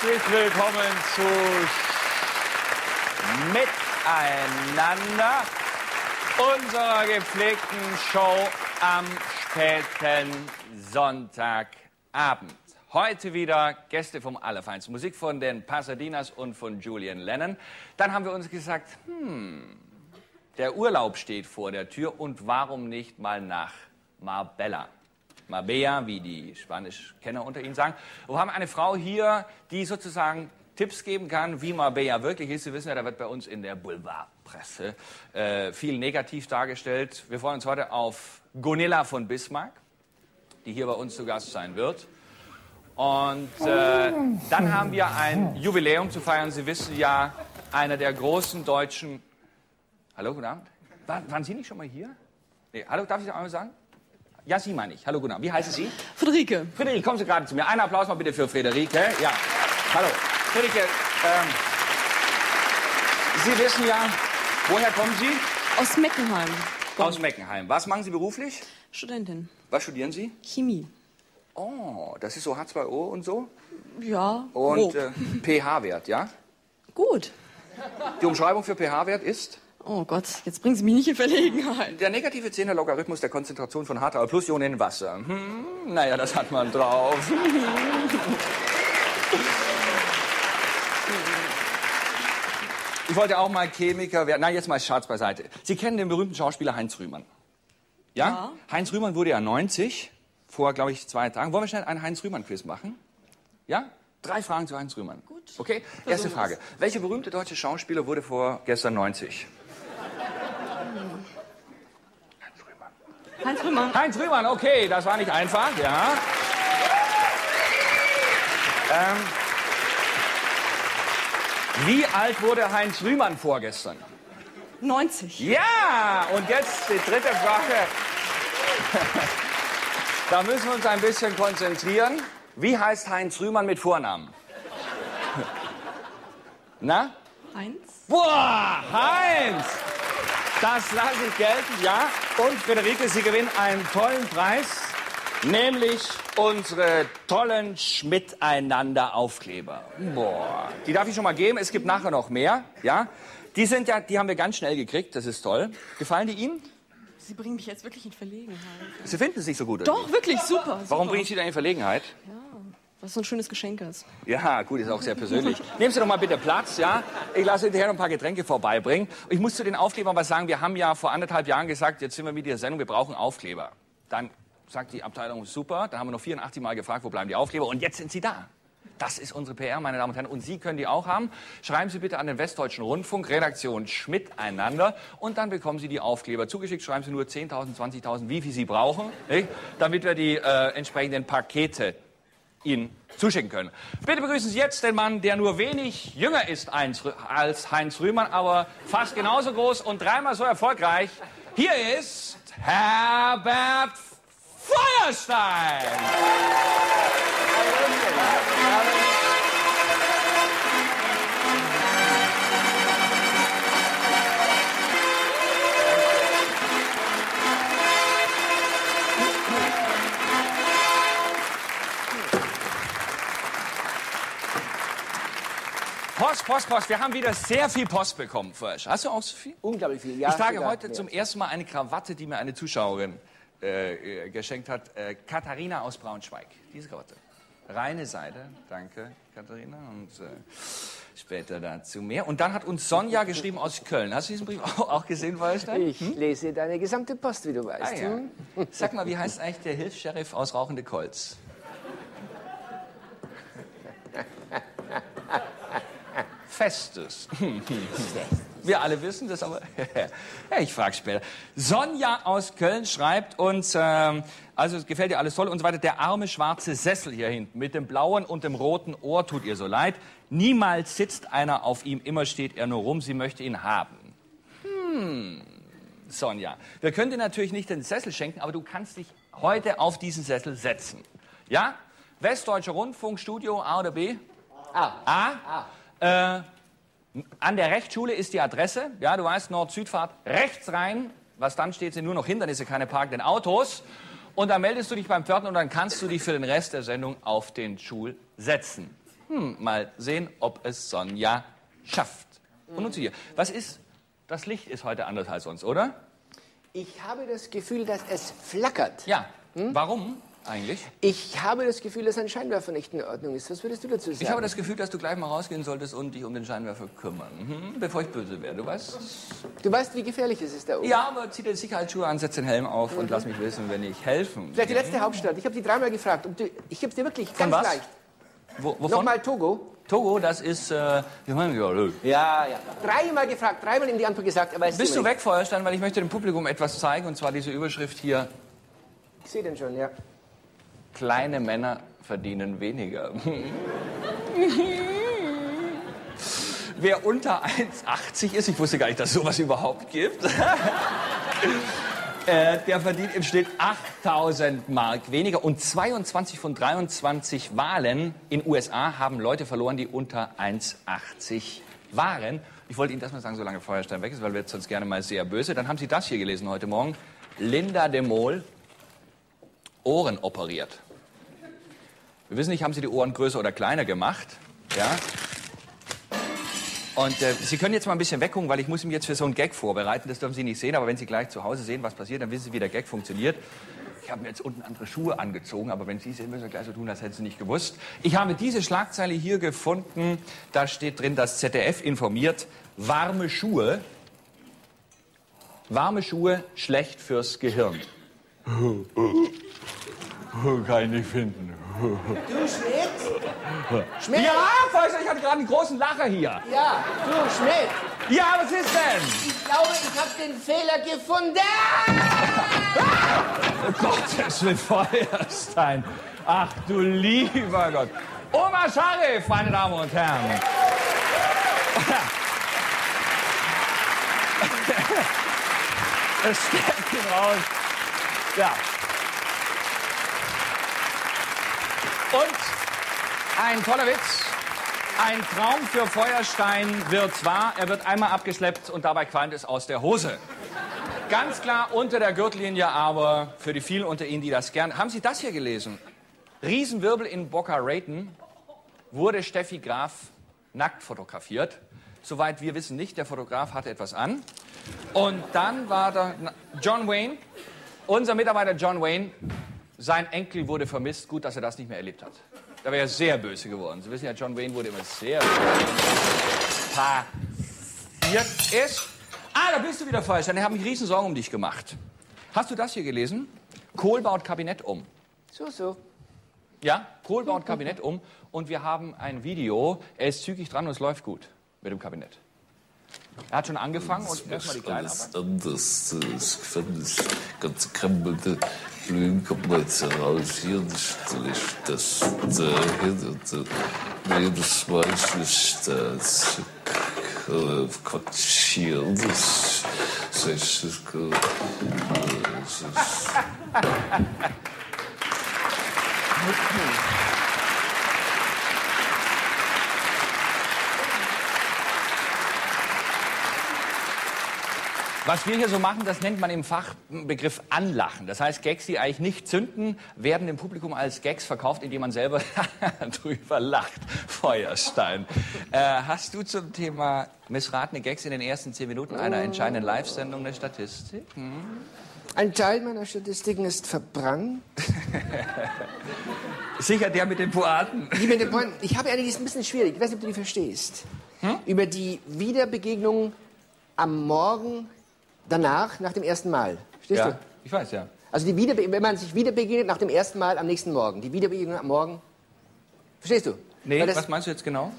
Herzlich willkommen zu Miteinander, unserer gepflegten Show am späten Sonntagabend. Heute wieder Gäste vom Allerfeinsten. Musik von den Pasadinas und von Julian Lennon. Dann haben wir uns gesagt, hm, der Urlaub steht vor der Tür und warum nicht mal nach Marbella? Marbella, wie die Spanisch-Kenner unter Ihnen sagen. Wir haben eine Frau hier, die sozusagen Tipps geben kann, wie Marbella wirklich ist. Sie wissen ja, da wird bei uns in der Boulevardpresse äh, viel negativ dargestellt. Wir freuen uns heute auf Gunilla von Bismarck, die hier bei uns zu Gast sein wird. Und äh, dann haben wir ein Jubiläum zu feiern. Sie wissen ja, einer der großen deutschen. Hallo, guten Abend. War, waren Sie nicht schon mal hier? Nee, hallo, darf ich das einmal sagen? Ja, Sie meine ich. Hallo, guten Abend. Wie heißen Sie? Friederike. Friederike, kommen Sie gerade zu mir. Einen Applaus mal bitte für Friederike. Ja, hallo. Friederike, ähm, Sie wissen ja, woher kommen Sie? Aus Meckenheim. Aus Meckenheim. Was machen Sie beruflich? Studentin. Was studieren Sie? Chemie. Oh, das ist so H2O und so? Ja. Und äh, pH-Wert, ja? Gut. Die Umschreibung für pH-Wert ist? Oh Gott, jetzt bringen Sie mich nicht in Verlegenheit. Der negative Zehner-Logarithmus der Konzentration von H3O plus Ionen in Wasser. Hm, naja, das hat man drauf. Ich wollte auch mal Chemiker werden. Nein, jetzt mal Schatz beiseite. Sie kennen den berühmten Schauspieler Heinz Rühmann. Ja? Ja. Heinz Rühmann wurde ja 90, vor, glaube ich, zwei Tagen. Wollen wir schnell einen Heinz Rühmann-Quiz machen? Ja? Drei Fragen zu Heinz Rühmann. Gut. Okay? Erste Frage. Welcher berühmte deutsche Schauspieler wurde vor gestern 90? Heinz Rühmann. Heinz Rümer. Heinz Rühmann, okay, das war nicht einfach, ja. Ähm, wie alt wurde Heinz Rühmann vorgestern? 90. Ja, und jetzt die dritte Frage. Da müssen wir uns ein bisschen konzentrieren. Wie heißt Heinz Rühmann mit Vornamen? Na? Heinz. Boah, Heinz! Das lasse ich gelten, ja. Und Friederike, Sie gewinnen einen tollen Preis, nämlich unsere tollen Schmiteinander-Aufkleber. Boah, die darf ich schon mal geben. Es gibt nachher noch mehr, ja. Die sind ja, die haben wir ganz schnell gekriegt. Das ist toll. Gefallen die Ihnen? Sie bringen mich jetzt wirklich in Verlegenheit. Sie finden es nicht so gut. Doch, wirklich, super. super. Warum bringe ich Sie da in Verlegenheit? Was so ein schönes Geschenk ist. Ja, gut, ist auch sehr persönlich. Nehmen Sie doch mal bitte Platz, ja? Ich lasse hinterher noch ein paar Getränke vorbeibringen. Ich muss zu den Aufklebern was sagen. Wir haben ja vor anderthalb Jahren gesagt, jetzt sind wir mit dieser Sendung, wir brauchen Aufkleber. Dann sagt die Abteilung, super. Dann haben wir noch 84 Mal gefragt, wo bleiben die Aufkleber? Und jetzt sind sie da. Das ist unsere PR, meine Damen und Herren. Und Sie können die auch haben. Schreiben Sie bitte an den Westdeutschen Rundfunk, Redaktion Schmidt einander. Und dann bekommen Sie die Aufkleber zugeschickt. Schreiben Sie nur 10.000, 20.000, wie viel Sie brauchen, nicht? damit wir die äh, entsprechenden Pakete Ihnen zuschicken können. Bitte begrüßen Sie jetzt den Mann, der nur wenig jünger ist als Heinz Rühmann, aber fast genauso groß und dreimal so erfolgreich. Hier ist Herbert Feuerstein. Post, Post, Post. Wir haben wieder sehr viel Post bekommen. Furch. Hast du auch so viel? Unglaublich viel, ja. Ich trage sogar heute zum ersten Mal eine Krawatte, die mir eine Zuschauerin äh, äh, geschenkt hat. Äh, Katharina aus Braunschweig. Diese Krawatte. Reine Seide. Danke, Katharina. Und äh, später dazu mehr. Und dann hat uns Sonja geschrieben aus Köln. Hast du diesen Brief auch, gesehen, Feuerstein? Ich lese deine gesamte Post, wie du Ah, weißt. ja. hm? Sag mal, wie heißt eigentlich der Hilfs-Sheriff aus Rauchende Kolz? Festes. Wir alle wissen das, aber ja, ich frage später. Sonja aus Köln schreibt uns, ähm, also es gefällt ihr alles toll und so weiter. Der arme schwarze Sessel hier hinten mit dem blauen und dem roten Ohr tut ihr so leid. Niemals sitzt einer auf ihm, immer steht er nur rum. Sie möchte ihn haben. Sonja. Wir können dir natürlich nicht den Sessel schenken, aber du kannst dich heute auf diesen Sessel setzen. Ja? Westdeutscher Rundfunk, Studio A oder B? A. A. Äh, an der Rechtsschule ist die Adresse. Ja, du weißt, Nord-Südfahrt rechts rein. Was dann steht, sind nur noch Hindernisse, keine parkenden Autos. Und dann meldest du dich beim Pförtner und dann kannst du dich für den Rest der Sendung auf den Schul setzen. Hm, mal sehen, ob es Sonja schafft. Und nun zu dir. Was ist, das Licht ist heute anders als sonst, oder? Ich habe das Gefühl, dass es flackert. Ja. Warum eigentlich? Ich habe das Gefühl, dass ein Scheinwerfer nicht in Ordnung ist. Was würdest du dazu sagen? Ich habe das Gefühl, dass du gleich mal rausgehen solltest und dich um den Scheinwerfer kümmern. Hm? Bevor ich böse werde, du weißt? du weißt, wie gefährlich es ist da oben. Ja, aber zieh dir Sicherheitsschuhe an, setz den Helm auf und lass mich wissen, wenn ich helfen Vielleicht die letzte Hauptstadt. Ich habe sie dreimal gefragt. Ob du, ich habe es dir wirklich ganz was? leicht. Wo, wovon? Nochmal Togo. Togo, das ist. Äh, ich meine, ja. Ja. Dreimal gefragt, dreimal in die Antwort gesagt, aber es ist Bist du weg, Feuerstein, weil ich möchte dem Publikum etwas zeigen, und zwar diese Überschrift hier. Ich sehe den schon, ja. Kleine Männer verdienen weniger. Wer unter 1,80 ist, ich wusste gar nicht, dass es sowas überhaupt gibt, äh, der verdient im Schnitt 8000 Mark weniger. Und 22 von 23 Wahlen in USA haben Leute verloren, die unter 1,80 waren. Ich wollte Ihnen das mal sagen, solange Feuerstein weg ist, weil wir jetzt sonst gerne mal sehr böse. Dann haben Sie das hier gelesen heute Morgen. Linda de Mol, Ohren operiert. Wir wissen nicht, haben Sie die Ohren größer oder kleiner gemacht? Ja. Und äh, Sie können jetzt mal ein bisschen weggucken, weil ich muss mich jetzt für so einen Gag vorbereiten. Das dürfen Sie nicht sehen, aber wenn Sie gleich zu Hause sehen, was passiert, dann wissen Sie, wie der Gag funktioniert. Ich habe mir jetzt unten andere Schuhe angezogen, aber wenn Sie sehen, müssen Sie gleich so tun, als hätten Sie nicht gewusst. Ich habe diese Schlagzeile hier gefunden. Da steht drin, das ZDF informiert, warme Schuhe. Warme Schuhe schlecht fürs Gehirn. Kann ich nicht finden. Du, Schmidt? Schmidt? Ja, Feuerstein, ich hatte gerade einen großen Lacher hier. Ja, du, Schmidt. Ja, was ist denn? Ich glaube, ich habe den Fehler gefunden. Oh Gottes Willen, Feuerstein. Ach du lieber Gott. Oma Scharif, meine Damen und Herren. Es steckt ihn raus. Ja. Und ein toller Witz. Ein Traum für Feuerstein wird wahr. Er wird einmal abgeschleppt und dabei qualmt es aus der Hose. Ganz klar unter der Gürtellinie, aber für die vielen unter Ihnen, die das gern. Haben Sie das hier gelesen? Riesenwirbel in Boca Raton wurde Steffi Graf nackt fotografiert. Soweit wir wissen nicht, der Fotograf hatte etwas an. Und dann war da John Wayne, unser Mitarbeiter John Wayne, sein Enkel wurde vermisst. Gut, dass er das nicht mehr erlebt hat. Da wäre er sehr böse geworden. Sie wissen ja, John Wayne wurde immer sehr passiert ist. Ah, da bist du wieder, Feuerstein. Ich habe mich riesen Sorgen um dich gemacht. Hast du das hier gelesen? Kohl baut Kabinett um. So, so. Ja, Kohl baut Kabinett um und wir haben ein Video. Er ist zügig dran und es läuft gut mit dem Kabinett. Er hat schon angefangen und erstmal die kleine alles anders. Das Gefängnis, ganze krempelte Blühen kommt mal jetzt heraus. Hier das, das, das, äh, hier, das, äh, nee, das äh, Quatsch hier, das, ist, das, äh, das ist Was wir hier so machen, das nennt man im Fachbegriff Anlachen. Das heißt, Gags, die eigentlich nicht zünden, werden dem Publikum als Gags verkauft, indem man selber drüber lacht. Feuerstein. Äh, hast du zum Thema missratene Gags in den ersten zehn Minuten einer entscheidenden Live-Sendung eine Statistik? Hm? Ein Teil meiner Statistiken ist verbrannt. Sicher der mit den Poaten. Die mit den Pointen. Ich habe eine, die ist ein bisschen schwierig. Ich weiß nicht, ob du die verstehst. Über die Wiederbegegnung am Morgen danach, nach dem ersten Mal. Verstehst Ja, du? ich weiß, ja. Also die Wiederbe wenn man sich wieder begegnet nach dem ersten Mal am nächsten Morgen. Die Wiederbegegnung am Morgen. Verstehst du? Nee, das, was meinst du jetzt genau?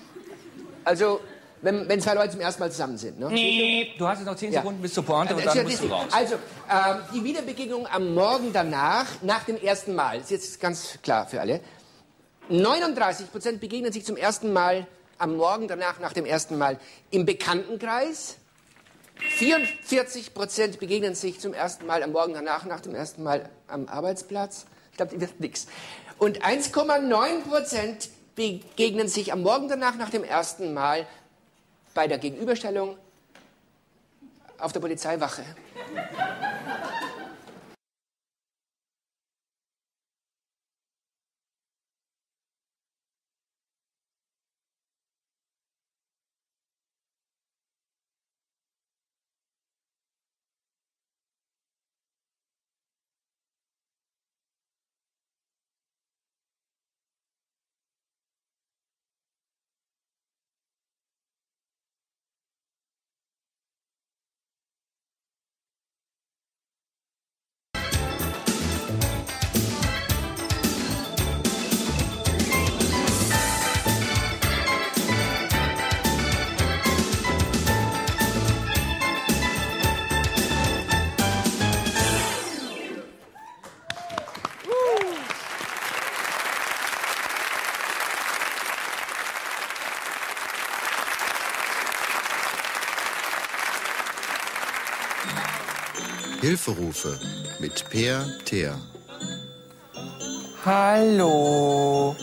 Also, wenn, wenn zwei Leute zum ersten Mal zusammen sind. Ne? Nee. Du hast jetzt noch zehn Ja. Sekunden bis zur Pointe und Äh, dann musst du raus. Also, ähm, die Wiederbegegnung am Morgen danach, nach dem ersten Mal, ist jetzt ganz klar für alle. 39 Prozent begegnen sich zum ersten Mal am Morgen danach, nach dem ersten Mal im Bekanntenkreis. 44 Prozent begegnen sich zum ersten Mal am Morgen danach, nach dem ersten Mal am Arbeitsplatz. Ich glaube, die wird nichts. Und 1,9 Prozent begegnen sich am Morgen danach, nach dem ersten Mal bei der Gegenüberstellung auf der Polizeiwache. Hilferufe mit Peer Teer. Hallo.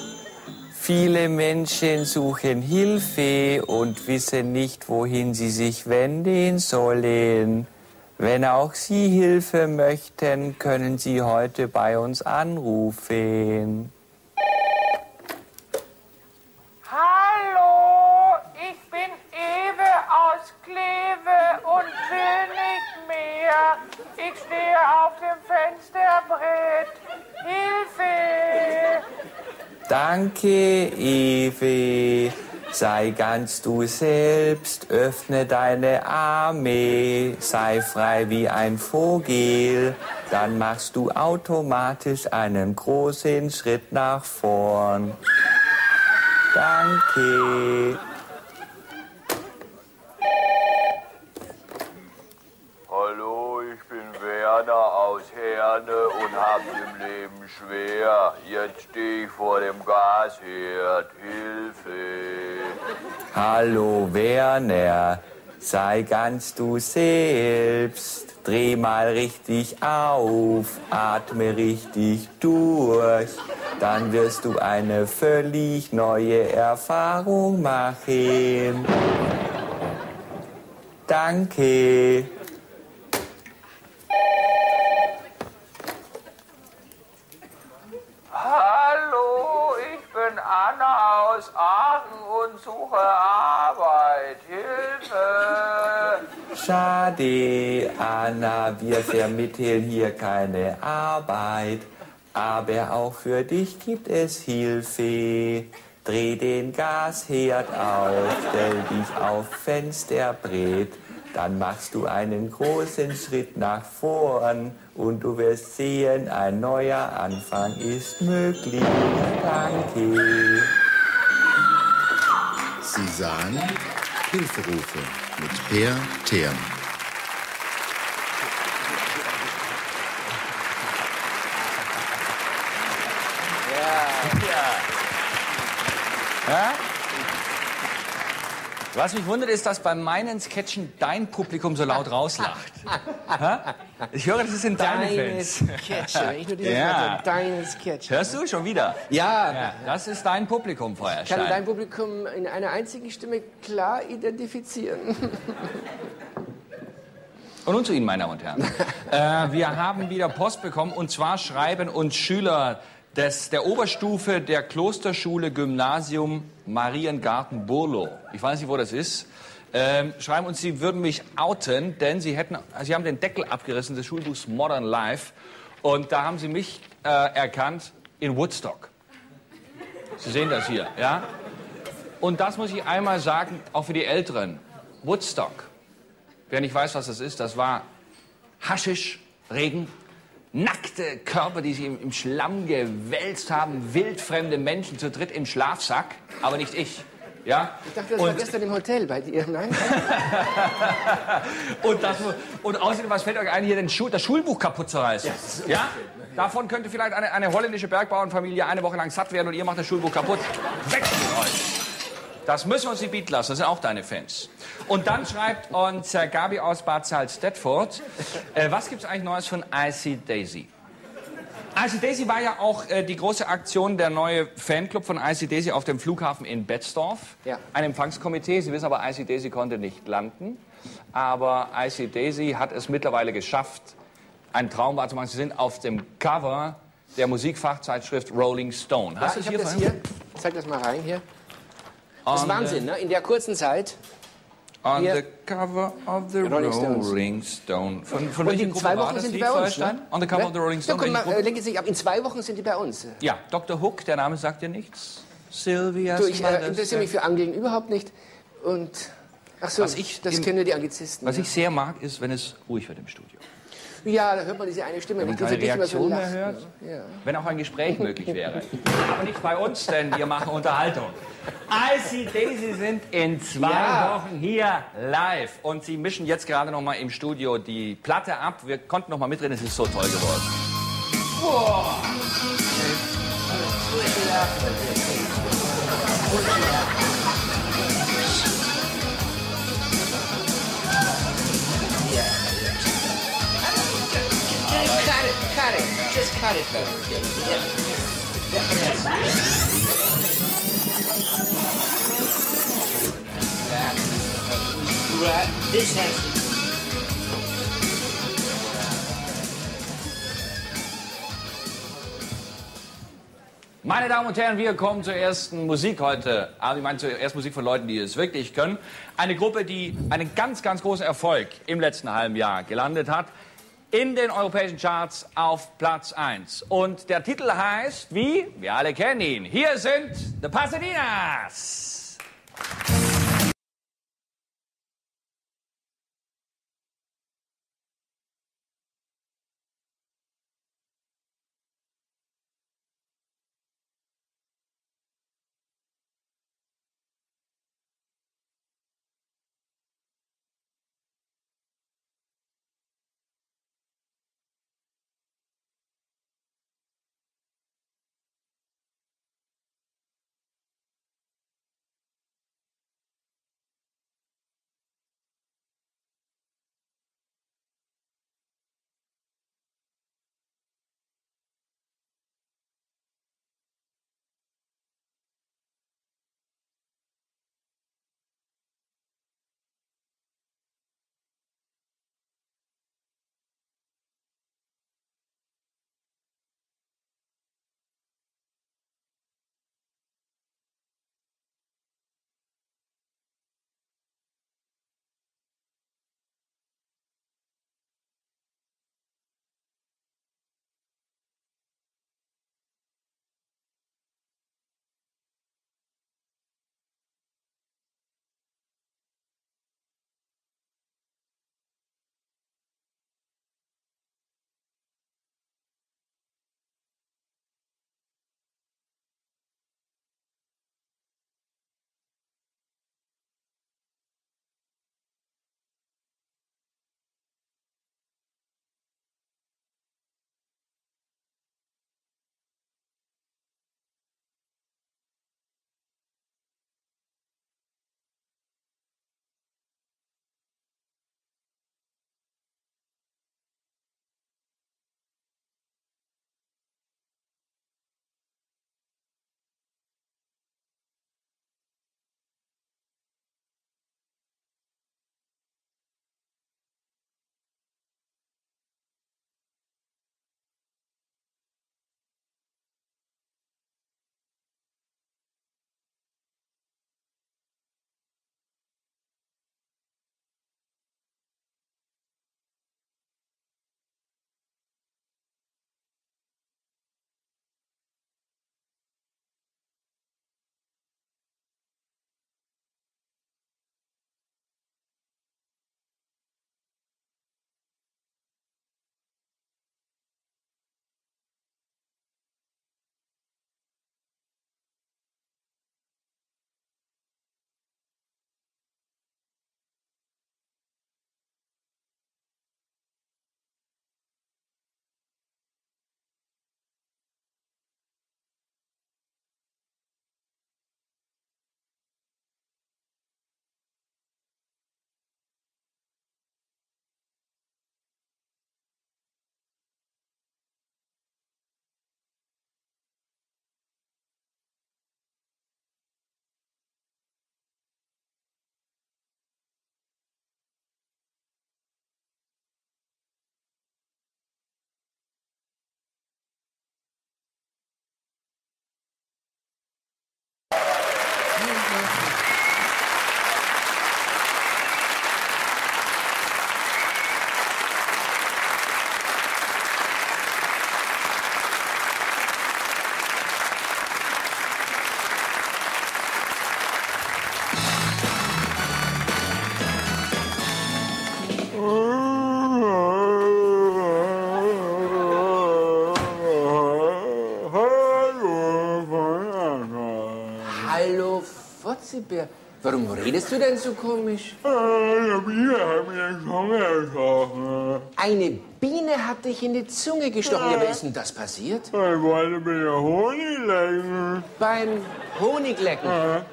Viele Menschen suchen Hilfe und wissen nicht, wohin sie sich wenden sollen. Wenn auch Sie Hilfe möchten, können Sie heute bei uns anrufen. Hallo, ich bin Ewe aus Kleve und will nicht mehr. Ich stehe auf dem Fensterbrett. Hilfe! Danke, Ewe. Sei ganz du selbst, öffne deine Arme, sei frei wie ein Vogel, dann machst du automatisch einen großen Schritt nach vorn. Danke. Hallo, ich bin Werner aus Herne und hab's im Leben schwer. Jetzt stehe ich vor dem Gasherd. Hilfe! Hallo Werner, sei ganz du selbst. Dreh mal richtig auf, atme richtig durch. Dann wirst du eine völlig neue Erfahrung machen. Danke. Hallo, ich bin Anna aus Aachen und suche Arbeit. Hilfe! Schade, Anna, wir vermitteln hier keine Arbeit. Aber auch für dich gibt es Hilfe. Dreh den Gasherd auf, stell dich auf Fensterbrett. Dann machst du einen großen Schritt nach vorn und du wirst sehen, ein neuer Anfang ist möglich. Danke. Sie sahen Hilferufe mit Peer Teer. Was mich wundert, ist, dass bei meinen Sketchen dein Publikum so laut rauslacht. Ich höre, das sind deine Deine Fans. Sketche. Wenn ich nur dieses Ja. Deine Sketche. Hörst du schon wieder? Ja, Ja, das ist dein Publikum, ich kann Feuerstein. dein Publikum in einer einzigen Stimme klar identifizieren. Und nun zu Ihnen, meine Damen und Herren. äh, wir haben wieder Post bekommen und zwar schreiben uns Schüler des, der Oberstufe der Klosterschule Gymnasium Mariengarten Burlo. Ich weiß nicht, wo das ist. Ähm, schreiben uns, sie würden mich outen, denn sie, hätten, sie haben den Deckel abgerissen des Schulbuchs Modern Life und da haben sie mich äh, erkannt in Woodstock. Sie sehen das hier, ja? Und das muss ich einmal sagen, auch für die Älteren. Woodstock. Wer nicht weiß, was das ist, das war Haschisch, Regen, nackte Körper, die sich im, im Schlamm gewälzt haben, wildfremde Menschen zu dritt im Schlafsack, aber nicht ich. Ja? Ich dachte, das war gestern im Hotel bei dir. Nein? Und, das, und außerdem, was fällt euch ein, hier den Schul, das Schulbuch kaputt zu reißen? Ja? Davon könnte vielleicht eine, eine holländische Bergbauernfamilie eine Woche lang satt werden und ihr macht das Schulbuch kaputt. Weg mit euch! Das müssen wir uns nicht bieten lassen, das sind auch deine Fans. Und dann schreibt uns Herr Gabi aus Bad Salzdetford, äh, was gibt es eigentlich Neues von Icy Daisy? Icy Daisy war ja auch äh, die große Aktion, der neue Fanclub von Icy Daisy auf dem Flughafen in Betzdorf. Ja. Ein Empfangskomitee. Sie wissen aber, Icy Daisy konnte nicht landen. Aber Icy Daisy hat es mittlerweile geschafft, einen Traum wahrzumachen. Sie sind auf dem Cover der Musikfachzeitschrift Rolling Stone. Ja, Hast du ich es habe das hier. Ich zeig das mal rein hier. Das ist Wahnsinn, ne? In der kurzen Zeit. On the cover of the Rolling Rolling. Stone. Von, von Und in zwei Wochen sind die bei uns. Ne? On the cover of the Rolling Ja, Stone. guck welche mal, lenke sich ab. In zwei Wochen sind die bei uns. Ja, Dr. Hook, der Name sagt dir nichts. Sylvia's Du, ich äh, interessiere mich für Angeln überhaupt nicht. Und. Ach so, Was ich das im- kennen die Anglizisten. Was ne? ich sehr mag, ist, wenn es ruhig wird im Studio. Ja, da hört man diese eine Stimme. Wenn man die keine für dich immer so Reaktion mehr hört. Ja. Wenn auch ein Gespräch möglich wäre. Aber nicht bei uns, denn wir machen Unterhaltung. Icy Daisy sind in zwei Ja. Wochen hier live. Und sie mischen jetzt gerade noch mal im Studio die Platte ab. Wir konnten noch mal mitreden, es ist so toll geworden. It, cut it. Just cut it. Yeah. Right. This has to Meine Damen und Herren, wir kommen zur ersten Musik heute. Also ich meine zur ersten Musik von Leuten, die es wirklich können. Eine Gruppe, die einen ganz, ganz großen Erfolg im letzten halben Jahr gelandet hat. In den europäischen Charts auf Platz 1. Und der Titel heißt, wie? Wir alle kennen ihn. Hier sind The Pasadenas. Fotzibär, warum redest du denn so komisch? Eine Biene hat dich in die Zunge gestochen. Ja, wer ist denn das passiert? Ich wollte mir Honig lecken. Beim Honiglecken.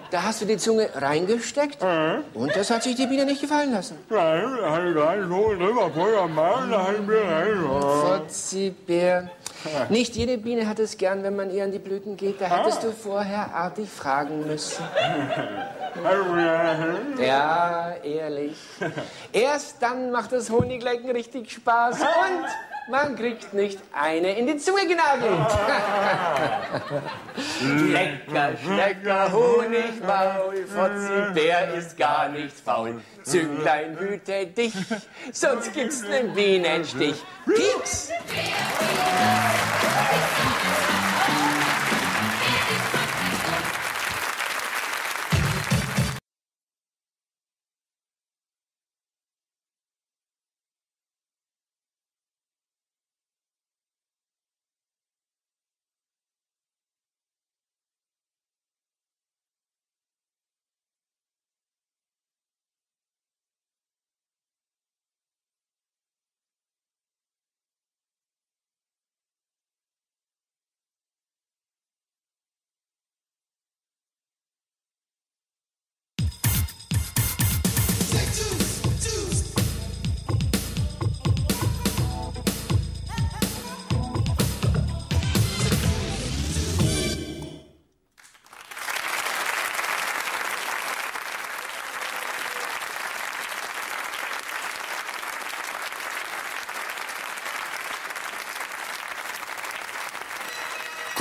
Da hast du die Zunge reingesteckt und das hat sich die Biene nicht gefallen lassen. Nein, da habe ich gar nicht so drüber am Magen, da habe ich mir reingehauen. Fotzibär. Nicht jede Biene hat es gern, wenn man ihr an die Blüten geht. Da hättest du vorher artig fragen müssen. Ja, ehrlich. Erst dann macht das Honiglecken richtig Spaß und man kriegt nicht eine in die Zunge genagelt. lecker, lecker Honigmaul, Fotzibär ist gar nicht faul. Zünglein hüte dich, sonst gibt's nen Bienenstich. Pieks!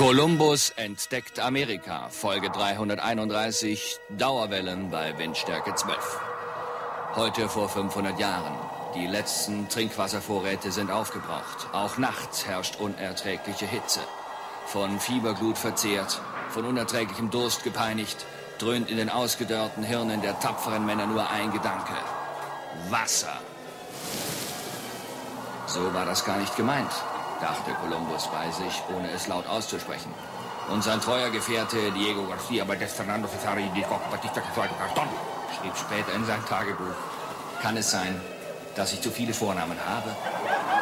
Kolumbus entdeckt Amerika, Folge 331, Dauerwellen bei Windstärke 12. Heute vor 500 Jahren. Die letzten Trinkwasservorräte sind aufgebraucht. Auch nachts herrscht unerträgliche Hitze. Von Fieberglut verzehrt, von unerträglichem Durst gepeinigt, dröhnt in den ausgedörrten Hirnen der tapferen Männer nur ein Gedanke. Wasser. So war das gar nicht gemeint, dachte Kolumbus bei sich, ohne es laut auszusprechen. Und sein treuer Gefährte Diego Garcia Valdez Fernando Cesari di Coco Batista Carton schrieb später in sein Tagebuch. Kann es sein, dass ich zu viele Vornamen habe?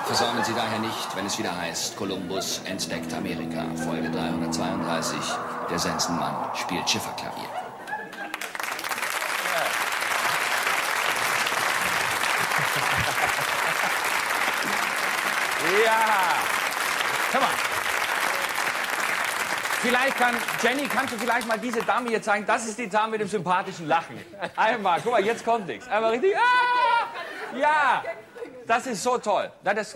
Versäumen Sie daher nicht, wenn es wieder heißt, Kolumbus entdeckt Amerika, Folge 332. Der Sensenmann spielt Schifferklavier. Ja! Hör mal. Vielleicht kann, Jenny, kannst du vielleicht mal diese Dame hier zeigen? Das ist die Dame mit dem sympathischen Lachen. Einmal, guck mal, jetzt kommt nichts. Einmal richtig. Ah! Ja! Das ist so toll. Na, das,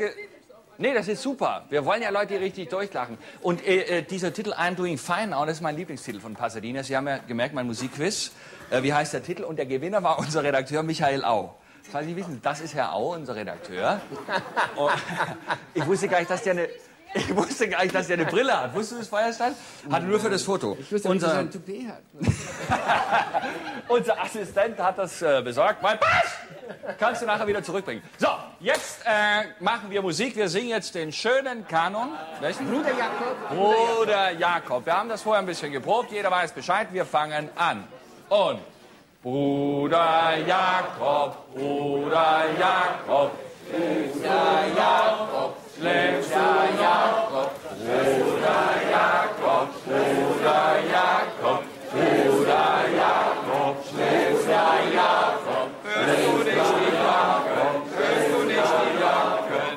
nee, das ist super. Wir wollen ja Leute, die richtig durchlachen. Und äh, äh, dieser Titel I'm Doing Fine Now, das ist mein Lieblingstitel von Pasadena. Sie haben ja gemerkt, mein Musikquiz. Äh, wie heißt der Titel? Und der Gewinner war unser Redakteur Michael Au. Falls Sie wissen, das ist Herr Au, unser Redakteur. Und ich wusste gar nicht, dass der eine... Ich wusste gar nicht, dass der eine Brille hat. Wusstest du das stand? Hatte nur für das Foto. Ich wusste nicht, dass er Unser, ein Toupet hat. unser Assistent hat das äh, besorgt. Mein Pass! Kannst du nachher wieder zurückbringen. So, jetzt äh, machen wir Musik. Wir singen jetzt den schönen Kanon. Welchen? Bruder Jakob. Bruder Jakob. Wir haben das vorher ein bisschen geprobt. Jeder weiß Bescheid. Wir fangen an. Und Bruder Jakob, Bruder Jakob, Bruder Jakob, schläfst du Jakob, Bruder Jakob, Bruder Jakob, Bruder Jakob, schläfst du Jakob, hörst du nicht die Glocken, hörst du nicht die Glocken,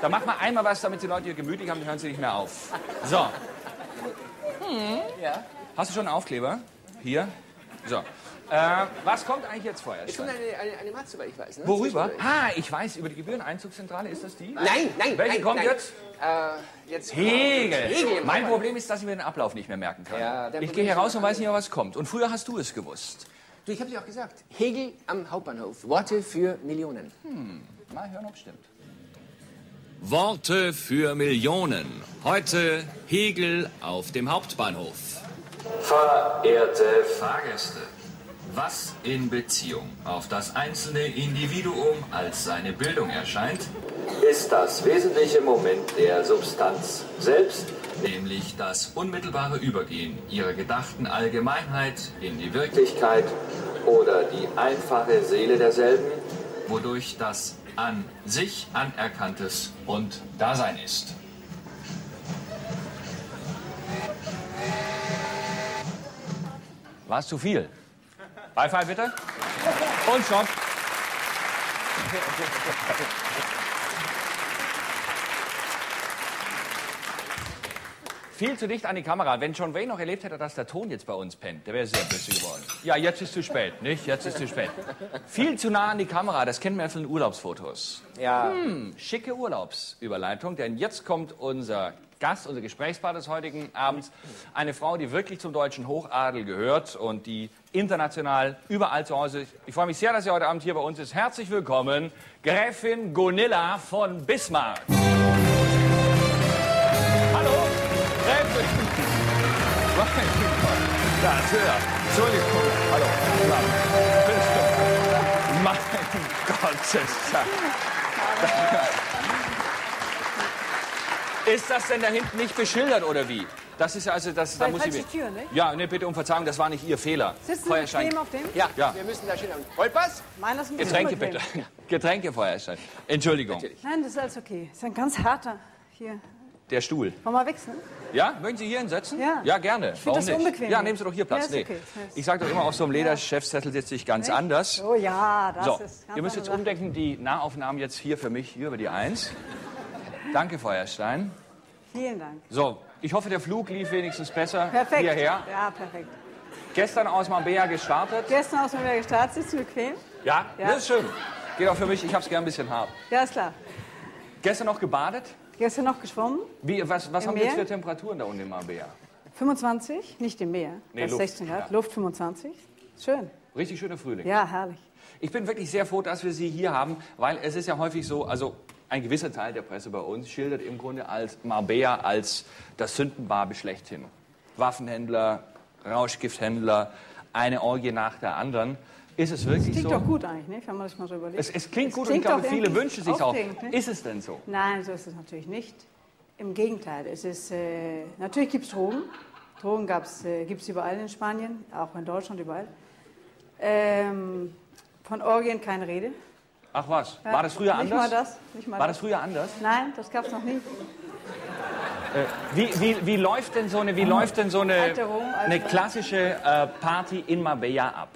Da mach mal einmal was, damit die Leute hier gemütlich haben, dann hören sie nicht mehr auf. So. Hm. Ja. Hast du schon einen Aufkleber? Hier. So. Äh, was kommt eigentlich jetzt vorher? Es kommt eine, eine, weil ich weiß. Ne? Worüber? Ah, ich weiß, über die Gebühreneinzugszentrale, ist das die? Nein, nein, Welche nein, kommt nein. jetzt? Äh, jetzt Hegel. Hegel. Mein Problem ist, dass ich mir den Ablauf nicht mehr merken kann. Ja, ich gehe hier ist raus und weiß nicht mehr, was kommt. Und früher hast du es gewusst. Du, ich habe dir auch gesagt. Hegel am Hauptbahnhof. Worte für Millionen. Mal hören, ob es stimmt. Worte für Millionen. Heute Hegel auf dem Hauptbahnhof. Verehrte Fahrgäste, Was in Beziehung auf das einzelne Individuum als seine Bildung erscheint, ist das wesentliche Moment der Substanz selbst, nämlich das unmittelbare Übergehen ihrer gedachten Allgemeinheit in die Wirklichkeit oder die einfache Seele derselben, wodurch das an sich Anerkanntes und Dasein ist. War es zu viel? Beifall bitte. Und Stopp. Viel zu dicht an die Kamera. Wenn John Wayne noch erlebt hätte, dass der Ton jetzt bei uns pennt, der wäre sehr böse geworden. Ja, jetzt ist zu spät, nicht? Jetzt ist zu spät. Viel zu nah an die Kamera, das kennen wir ja von den Urlaubsfotos. Ja. Hm, schicke Urlaubsüberleitung, denn jetzt kommt unser Gast, unser Gesprächspartner des heutigen Abends, eine Frau, die wirklich zum deutschen Hochadel gehört und die international überall zu Hause ist. Ich freue mich sehr, dass sie heute Abend hier bei uns ist. Herzlich willkommen, Gräfin Gunilla von Bismarck. Ja, Söder. Entschuldigung. Hallo. Bist du? Mein Gott, Ist das denn da hinten nicht beschildert oder wie? Das ist ja also das, da muss ich Tür, ne? Ja, ne, bitte um Verzeihung, das war nicht Ihr Fehler. Sitzen Sie bequem auf dem? Ja, Ja. wir müssen da stehen. Vollpass? Meiner ist ein bisschen Getränke bitte. Getränke, Feuerstein. Entschuldigung. Nein, das ist alles okay. Das ist ein ganz harter. Hier. Der Stuhl. Wollen wir wechseln? Ja, möchten Sie hier hinsetzen? Ja. Ja, gerne. Ich Warum das nicht? unbequem. Ja, nehmen Sie doch hier Platz. Ja, nee. okay. Ich sage doch immer, auf so einem Lederchefsessel sitze ich ganz anders. Oh ja, das So, ist ganz ihr müsst jetzt umdenken, die Nahaufnahmen jetzt hier für mich, hier über die Eins. Danke, Feuerstein. Vielen Dank. So, ich hoffe, der Flug lief wenigstens besser Perfekt. hierher. Ja, perfekt. Gestern aus Marbella gestartet. Gestern aus Meer gestartet, sitzt du bequem? Ja, Ja. das ist schön. Geht auch für mich, ich habe es gern ein bisschen hart. Ja, ist klar. Gestern noch gebadet. Gestern noch geschwommen. Wie, was was Im haben wir jetzt für Temperaturen da unten in Marbella? 25, nicht im Meer. Nee, Luft, 16 Grad. ja. Luft 25. Schön. Richtig schöner Frühling. Ja, herrlich. Ich bin wirklich sehr froh, dass wir Sie hier haben, weil es ist ja häufig so, also ein gewisser Teil der Presse bei uns schildert im Grunde als Marbella als das Sündenbarbe schlechthin. Waffenhändler, Rauschgifthändler, eine Orgie nach der anderen. Ist es wirklich Klingt so? doch gut eigentlich, ne? wenn man das mal so überlegt. Es, es klingt Es gut klingt und ich glaube, viele wünschen sich auch. ne? Ist es denn so? Nein, so ist es natürlich nicht. Im Gegenteil, es ist, äh, natürlich gibt es Drogen. Drogen äh, gibt es überall in Spanien, auch in Deutschland, überall. Ähm, von Orgien keine Rede. Ach was, war das früher nicht anders? Mal das, nicht mal War das. früher anders? Nein, das gab es noch nie. Äh, wie, wie, wie läuft denn so eine, wie läuft denn so eine, eine klassische äh, Party in Marbella ab?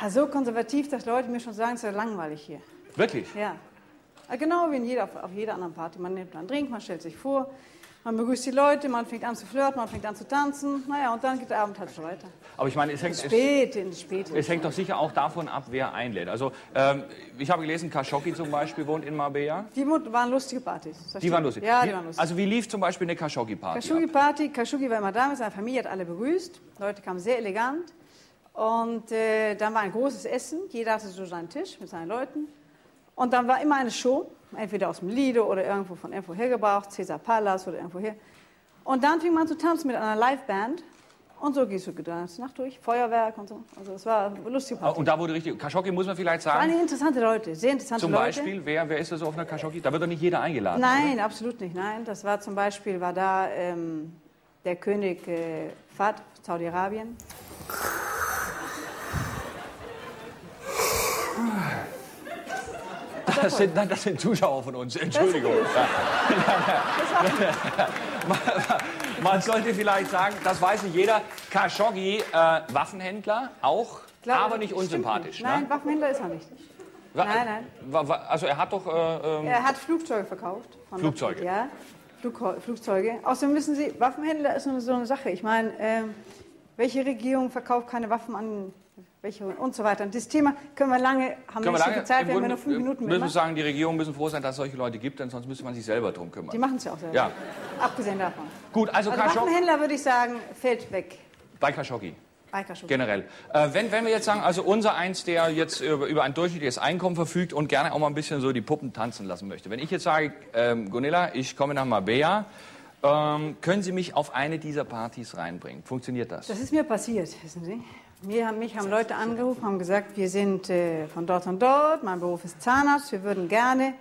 Ah, so konservativ, dass Leute mir schon sagen, es ist ja langweilig hier. Wirklich? Ja. Ah, Genau wie in jeder, auf jeder anderen Party. Man nimmt einen Drink, man stellt sich vor, man begrüßt die Leute, man fängt an zu flirten, man fängt an zu tanzen. Naja, und dann geht der Abend halt so weiter. Aber ich meine, es hängt, es, Spät, in spät. es hängt doch sicher auch davon ab, wer einlädt. Also ähm, ich habe gelesen, Khashoggi zum Beispiel wohnt in Marbella. Die waren lustige Partys. Die stimmt. waren lustig. Ja, Wie- die waren lustig. Also wie lief zum Beispiel eine Khashoggi-Party? Khashoggi-Party, Khashoggi war immer da mit seiner Familie, hat alle begrüßt. Leute kamen sehr elegant. Und äh, dann war ein großes Essen. Jeder hatte so seinen Tisch mit seinen Leuten. Und dann war immer eine Show, entweder aus dem Lido oder irgendwo von irgendwo hergebracht, Cesar Palace oder irgendwo her. Und dann fing man zu tanzen mit einer Liveband. Und so gehst du die ganze Nacht durch, Feuerwerk und so. Also es war eine lustige Ah. Und da wurde richtig. Khashoggi muss man vielleicht sagen. interessante Leute, sehr interessante Zum Leute. Beispiel, wer, wer ist da so auf einer Khashoggi? Da wird doch nicht jeder eingeladen. Nein, absolut nicht. Nein, das war zum Beispiel war da ähm, der König äh, Fahd, Saudi-Arabien. Das sind, das sind Zuschauer von uns. Entschuldigung. man, sollte vielleicht sagen, das weiß nicht jeder. Khashoggi, äh, Waffenhändler, auch, Glaub- aber nicht unsympathisch. Nein, Ne? Waffenhändler ist er nicht. Wa- nein, nein. Also er hat doch. Äh, ähm, Er hat Flugzeuge verkauft. Flugzeuge? Ja, Flug, Flugzeuge. Außerdem wissen Sie, Waffenhändler ist so eine, so eine Sache. Ich meine, ähm, welche Regierung verkauft keine Waffen an welche und so weiter. Und das Thema können wir lange, haben wir nicht so viel Zeit, wir haben nur fünf Minuten müssen wir mitmachen. sagen, die Regierungen müssen froh sein, dass es solche Leute gibt, denn sonst müsste man sich selber drum kümmern. Die machen es ja auch selber. Ja, Abgesehen davon. gut, also, Also Khashoggi, Waffenhändler würde ich sagen, fällt weg. bei Khashoggi. Generell. Äh, wenn, wenn wir jetzt sagen, also unser eins, der jetzt über, über ein durchschnittliches Einkommen verfügt und gerne auch mal ein bisschen so die Puppen tanzen lassen möchte. Wenn ich jetzt sage, ähm, Gunilla, ich komme nach Marbella, Ähm, können Sie mich auf eine dieser Partys reinbringen? Funktioniert das? Das ist mir passiert, wissen Sie. Mir haben, mich haben Leute angerufen, haben gesagt, wir sind äh, von dort und dort, mein Beruf ist Zahnarzt, wir würden gerne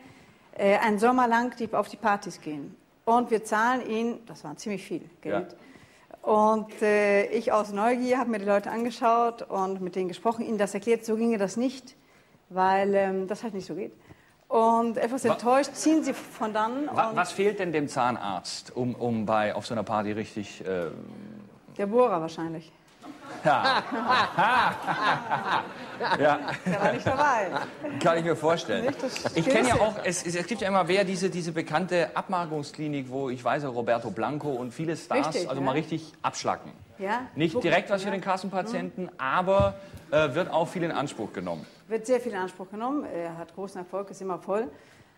äh, einen Sommer lang die, auf die Partys gehen. Und wir zahlen ihnen, das war ziemlich viel Geld. Und äh, ich aus Neugier habe mir die Leute angeschaut und mit denen gesprochen, ihnen das erklärt, so ginge das nicht, weil ähm, das halt nicht so geht. Und etwas Wa- enttäuscht ziehen sie von dann was fehlt denn dem Zahnarzt, um, um bei, auf so einer Party richtig... Äh, der Bohrer wahrscheinlich. Ja, ja, Der war nicht dabei. kann ich mir vorstellen. Ich kenne ja auch, es, es gibt ja immer wer diese, diese bekannte Abmagungsklinik, wo ich weiß, Roberto Blanco und viele Stars Richtig, also ja. mal richtig abschlacken. Ja, Nicht direkt was für den Kassenpatienten, aber äh, wird auch viel in Anspruch genommen. Wird sehr viel in Anspruch genommen. Er hat großen Erfolg, ist immer voll.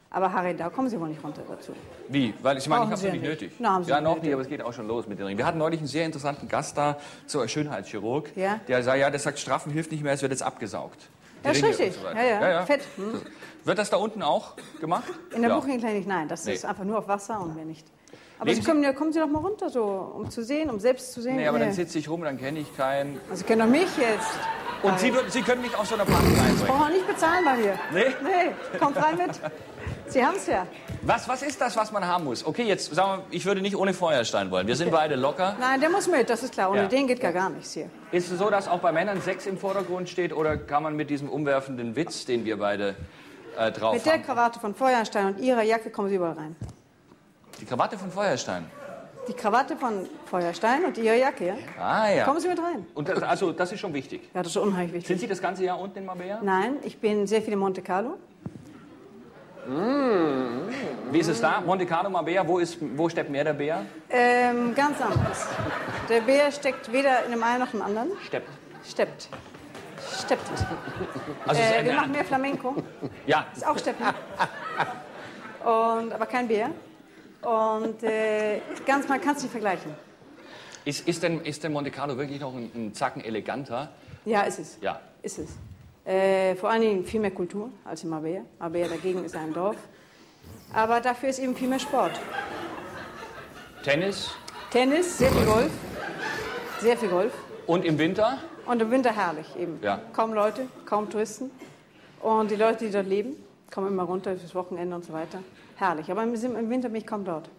Aber Harry, da kommen Sie wohl nicht runter dazu. Wie? Weil ich meine, ich habe es nicht ja nicht. nötig. Na, haben Sie ja, noch nicht, aber es geht auch schon los mit den Ringen. Wir hatten neulich einen sehr interessanten Gast da, so ein Schönheitschirurg. Ja. Der sagt, ja, der sagt, Straffen hilft nicht mehr, es wird jetzt abgesaugt. Die Ja, ist richtig. so weiter. Ja, ja. Fett. Hm. Wird das da unten auch gemacht? In der ja. Buchingklinik nein, das Nee. ist einfach nur auf Wasser und mehr nicht. Aber Sie kommen, ja, kommen Sie doch mal runter, so, um zu sehen, um selbst zu sehen. Nee, aber dann Nee. sitze ich rum, dann kenne ich keinen. Also Sie kennen doch mich jetzt. Und Sie, würden- Sie können mich auf so einer Party reinbringen. Brauchen auch nicht bezahlen bei mir. Nee? Nee, kommt rein mit. Sie haben es ja. Was, was ist das, was man haben muss? Okay, jetzt sagen wir, ich würde nicht ohne Feuerstein wollen. Wir sind beide locker. Nein, der muss mit, das ist klar. Ohne Ja. den geht gar, gar nichts hier. Ist es so, dass auch bei Männern Sex im Vordergrund steht oder kann man mit diesem umwerfenden Witz, den wir beide äh, drauf Mit der haben? Krawatte von Feuerstein und Ihrer Jacke kommen Sie überall rein. Die Krawatte von Feuerstein. Die Krawatte von Feuerstein und Ihre Jacke, ja? Ah ja. Kommen Sie mit rein. Und das, also das ist schon wichtig. Ja, das ist unheimlich wichtig. Sind Sie das ganze Jahr unten in Marbella? Nein, ich bin sehr viel in Monte Carlo. Wie ist es da? Monte Carlo, Marbella, wo, ist, wo steppt mehr der Bär? Ähm, ganz anders. Der Bär steckt weder in dem einen noch im anderen. Steppt. Steppt. Steppt. Also äh, wir machen mehr Flamenco. Ja, Ist auch Steppen. Und, aber kein Bär. Und äh, ganz, man kann es nicht vergleichen. ist, ist, denn, ist denn Monte Carlo wirklich noch ein, ein Zacken eleganter? Ja, ist es. Ja. Ist es. Äh, vor allen Dingen viel mehr Kultur als in Marbella. Marbella dagegen ist ein Dorf. Aber dafür ist eben viel mehr Sport. Tennis Tennis, sehr viel Golf. Sehr viel Golf. und im Winter? Und im Winter herrlich eben. Ja. Kaum Leute, kaum Touristen. Und die Leute, die dort leben, kommen immer runter fürs Wochenende und so weiter. Herrlich. Aber im im Winter bin ich kaum dort.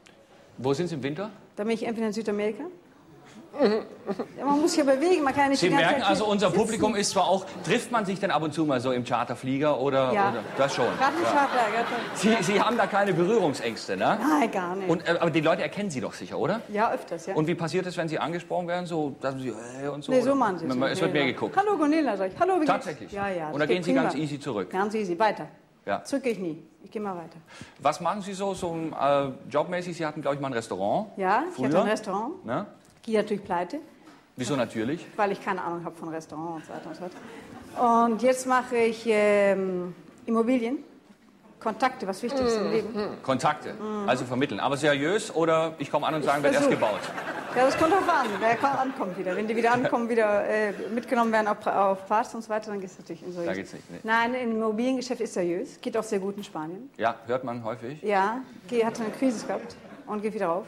Wo sind Sie im Winter? Da bin ich entweder in Südamerika. Man muss sich ja bewegen, man kann ja nicht Sie merken also, unser sitzen. Publikum ist zwar auch, trifft man sich denn ab und zu mal so im Charterflieger oder, Ja. oder das schon? Gerade im Ja. Charter, Sie, Sie haben da keine Berührungsängste, ne? Nein, gar nicht. Und, äh, aber die Leute erkennen Sie doch sicher, oder? ja, öfters, ja. Und wie passiert es, wenn Sie angesprochen werden? So, sagen Sie, äh, und so? nee, so machen sie es. Es wird mehr geguckt. Hallo Gunilla, sag ich. Hallo, wie geht's? Tatsächlich? Ja, ja. Und da gehen Sie prima. ganz easy zurück. Ganz easy, weiter. Ja. Zurück gehe ich nie. Ich gehe mal weiter. Was machen Sie so, so äh, jobmäßig? Sie hatten, glaube ich, mal ein Restaurant. Ja, ich Früher? hatte ein Restaurant. Ne? Gehe natürlich pleite, Wieso natürlich? weil ich keine Ahnung habe von Restaurant und so weiter und so weiter. Und jetzt mache ich ähm, Immobilien. Kontakte, was wichtig ist im Leben. Kontakte, also vermitteln. Aber seriös oder ich komme an und sagen, wird erst gebaut. Ja, das kommt drauf an, wer ko- ankommt wieder. Wenn die wieder ankommen, wieder äh, mitgenommen werden auf, auf Partys und so weiter, dann geht es natürlich in seriös. Da geht's nicht, nee. Nein, im Immobiliengeschäft ist seriös. Geht auch sehr gut in Spanien. Ja, hört man häufig. Ja, hat eine Krise gehabt und geht wieder rauf.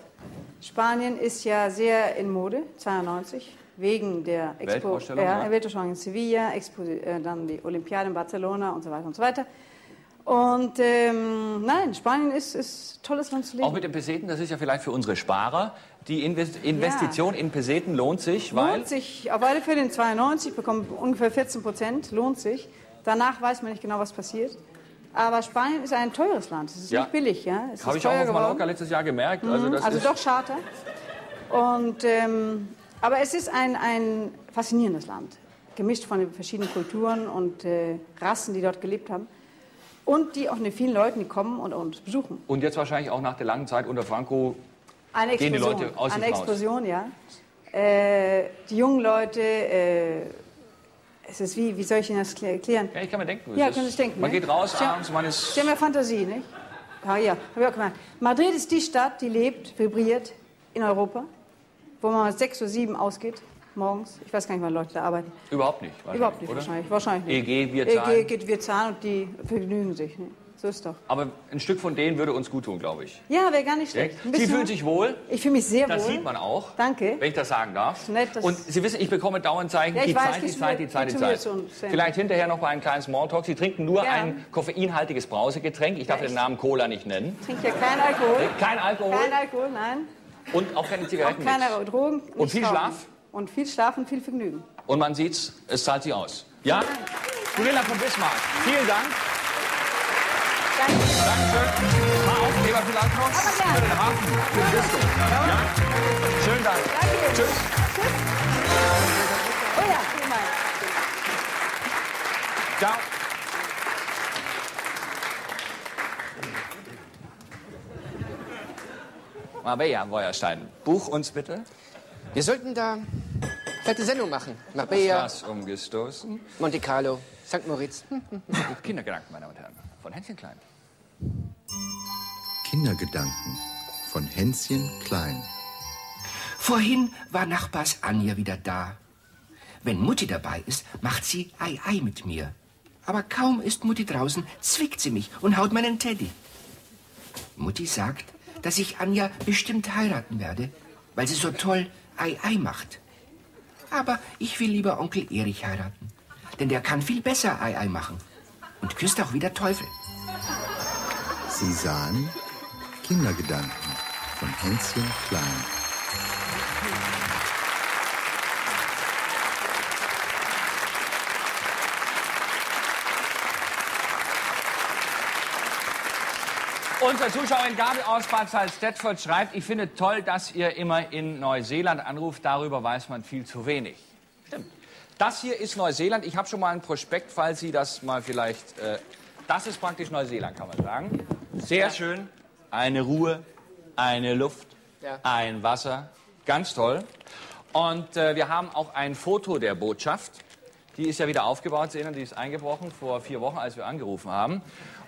Spanien ist ja sehr in Mode, 92, wegen der Expo, Weltausstellung, ja, ja. Weltausstellung in Sevilla, Expo, äh, dann die Olympiade in Barcelona und so weiter und so weiter. Und ähm, nein, Spanien ist, ein tolles Land zu leben. Auch mit den Peseten, das ist ja vielleicht für unsere Sparer. Die Invest Investition in Peseten lohnt sich, weil lohnt sich, auf alle Fälle in 92 bekommen ungefähr 14 Prozent, lohnt sich. Danach weiß man nicht genau, was passiert. Aber Spanien ist ein teures Land, es ist Ja. nicht billig. Ja? Habe ich auch auf geworden. Mallorca letztes Jahr gemerkt. Also, Mhm, das also ist, doch Charter. Und, ähm, aber es ist ein, ein faszinierendes Land, gemischt von den verschiedenen Kulturen und äh, Rassen, die dort gelebt haben. Und die auch mit vielen Leuten, die kommen und uns besuchen. Und jetzt wahrscheinlich auch nach der langen Zeit unter Franco. Eine Gehen die. Leute aus Eine raus? Explosion, ja. Äh, die jungen Leute, äh, es ist wie, wie soll ich Ihnen das klä- erklären? Ja, ich kann mir denken. Ja, es können Sie denken. Man ne? geht raus Sie abends, man ist. Sie haben ja Fantasie, nicht? Ja, ja, habe ich auch gemeint. Madrid ist die Stadt, die lebt, vibriert in Europa, wo man um sechs oder sieben ausgeht, morgens. Ich weiß gar nicht, wann Leute da arbeiten. Überhaupt nicht. Überhaupt nicht, oder? wahrscheinlich. wahrscheinlich nicht. EG, wir EG zahlen. geht, wir zahlen und die vergnügen sich. Ne? So ist doch. Aber ein Stück von denen würde uns gut tun, glaube ich. Ja, wäre gar nicht schlecht. Ein Sie fühlen sich wohl. Ich fühle mich sehr Das wohl. sieht man auch. Danke. Wenn ich das sagen darf. nett, dass- und Sie wissen, ich bekomme dauernd Zeichen, Ja, ich die, weiß, Zeit, die Zeit, die Zeit, die Zeit. ein Sam. Vielleicht hinterher noch mal einen kleinen Smalltalk. Sie trinken nur Ja. ein koffeinhaltiges Brausegetränk. Ich darf Ja, den Namen Cola nicht nennen. Ich trinke ja kein Alkohol. Kein Alkohol Kein Alkohol, nein. und auch keine Auch Zigaretten. keine nichts. Drogen. Und viel rauchen. Schlaf? Und viel Schlaf und viel Vergnügen. Und man sieht's, es zahlt sich aus. Ja? Gorilla von Bismarck. Vielen Dank. Dankeschön. Mal Aufkleber vielleicht noch. Für den Hafen, für Disco. Ja? Schönen Dank. Tschüss. Oh ja, vielen Dank. Ciao. Marbella, Feuerstein. Buch uns bitte. Wir sollten da vielleicht eine Sendung machen. Marbella, Das umgestoßen. Monte Carlo, St. Moritz. Kindergedanken, meine Damen und Herren. Von Hänschen Klein. Kindergedanken von Hänschen Klein. Vorhin war Nachbars Anja wieder da. Wenn Mutti dabei ist, macht sie Ei Ei mit mir. Aber kaum ist Mutti draußen, zwickt sie mich und haut meinen Teddy. Mutti sagt, dass ich Anja bestimmt heiraten werde, weil sie so toll Ei Ei macht. Aber ich will lieber Onkel Erich heiraten, denn der kann viel besser Ei Ei machen und küsst auch wieder Teufel. Sie sahen Kindergedanken von Hänschen Klein. Unser Zuschauer in Gabel aus Bad Salzdetford schreibt, ich finde toll, dass ihr immer in Neuseeland anruft. Darüber weiß man viel zu wenig. Stimmt. Das hier ist Neuseeland. Ich habe schon mal ein Prospekt, falls Sie das mal vielleicht... Äh, das ist praktisch Neuseeland, kann man sagen. Sehr schön. Eine Ruhe, eine Luft, Ja. ein Wasser. Ganz toll. Und äh, wir haben auch ein Foto der Botschaft. Die ist ja wieder aufgebaut, Sie erinnern, die ist eingebrochen vor vier Wochen, als wir angerufen haben.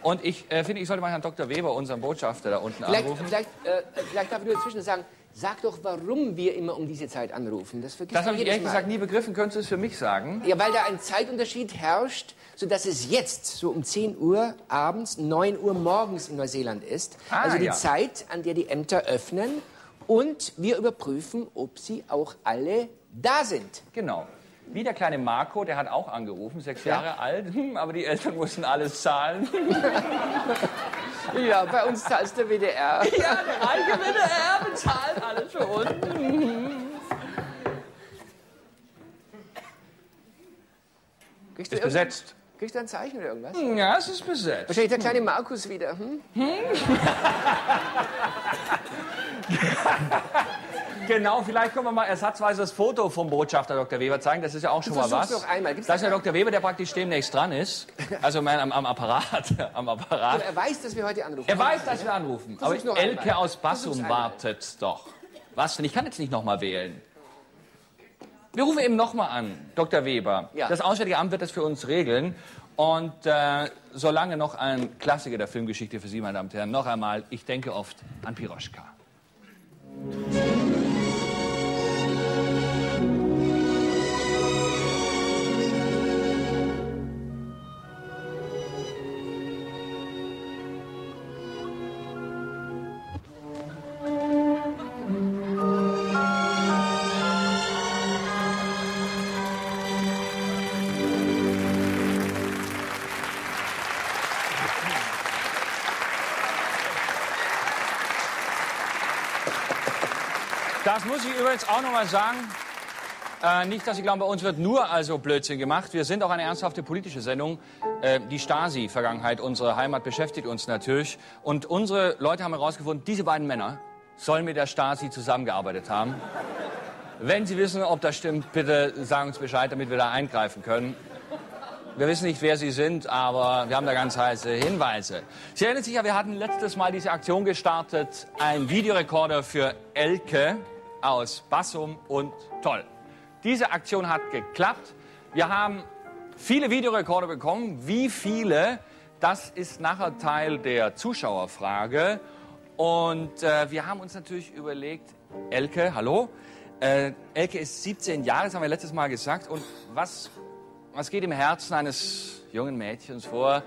Und ich äh, finde, ich sollte mal Herrn Dr. Weber, unseren Botschafter da unten Vielleicht, anrufen. vielleicht, äh, vielleicht darf ich nur dazwischen sagen, sag doch, warum wir immer um diese Zeit anrufen. Das Das habe ich ehrlich Mal. gesagt nie begriffen. Könntest du es für mich sagen? Ja, weil da ein Zeitunterschied herrscht, sodass es jetzt so um 10 Uhr abends, 9 Uhr morgens in Neuseeland ist. Ah, also die ja. Zeit, an der die Ämter öffnen. Und wir überprüfen, ob sie auch alle da sind. Genau. Wie der kleine Marco, der hat auch angerufen, sechs Ja. Jahre alt, hm, aber die Eltern mussten alles zahlen. Ja, bei uns zahlst der WDR. Ja, der reiche WDR bezahlt alles für uns. Du Ist besetzt. Kriegst du ein Zeichen oder irgendwas? Ja, es ist besetzt. Wahrscheinlich der kleine Markus wieder. Hm? Genau, vielleicht können wir mal ersatzweise das Foto vom Botschafter Dr. Weber zeigen. Das ist ja auch schon mal was. noch einmal. Gibt's Das ist der Dr. Weber, der praktisch demnächst dran ist. Also mein, am, am Apparat. Am Aber Apparat. er weiß, dass wir heute anrufen. Er weiß, dass wir anrufen. Aber Versuch's noch Elke einmal. aus Bassum wartet doch. Was denn? Ich kann jetzt nicht nochmal wählen. Wir rufen eben nochmal an, Dr. Weber. Ja. Das Auswärtige Amt wird das für uns regeln. Und äh, solange noch ein Klassiker der Filmgeschichte für Sie, meine Damen und Herren, noch einmal, ich denke oft an Piroschka. Übrigens auch noch mal sagen. Äh, nicht, dass Sie glauben, bei uns wird nur also Blödsinn gemacht. Wir sind auch eine ernsthafte politische Sendung. Äh, die Stasi-Vergangenheit unserer Heimat beschäftigt uns natürlich. Und unsere Leute haben herausgefunden, diese beiden Männer sollen mit der Stasi zusammengearbeitet haben. Wenn Sie wissen, ob das stimmt, bitte sagen uns Bescheid, damit wir da eingreifen können. Wir wissen nicht, wer Sie sind, aber wir haben da ganz heiße Hinweise. Sie erinnern sich ja, wir hatten letztes Mal diese Aktion gestartet, ein Videorekorder für Elke aus Bassum und Toll. Diese Aktion hat geklappt. Wir haben viele Videorekorder bekommen. Wie viele? Das ist nachher Teil der Zuschauerfrage. Und äh, wir haben uns natürlich überlegt, Elke, hallo. Äh, Elke ist 17 Jahre, das haben wir letztes Mal gesagt. Und was, was geht im Herzen eines jungen Mädchens vor,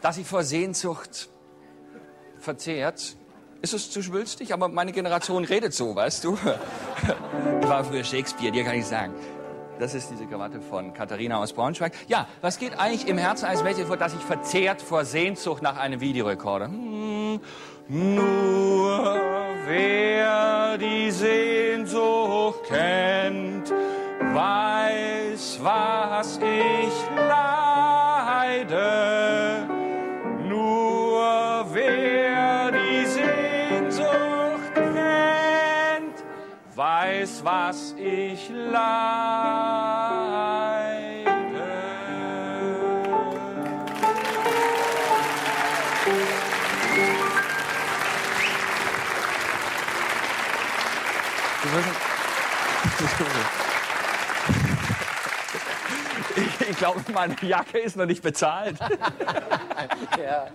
dass ich vor Sehnsucht verzehrt. Ist es zu schwülstig? Aber meine Generation redet so, weißt du? Ich war früher Shakespeare, dir kann ich sagen. Das ist diese Krawatte von Katharina aus Braunschweig. Ja, was geht eigentlich im Herzen eines Mädchens vor, dass ich verzehrt vor Sehnsucht nach einem Videorekorder? Hm, nur wer die Sehnsucht kennt, weiß, was ich leide. Was ich leide. Ich, glaube, meine Jacke ist noch nicht bezahlt. ja.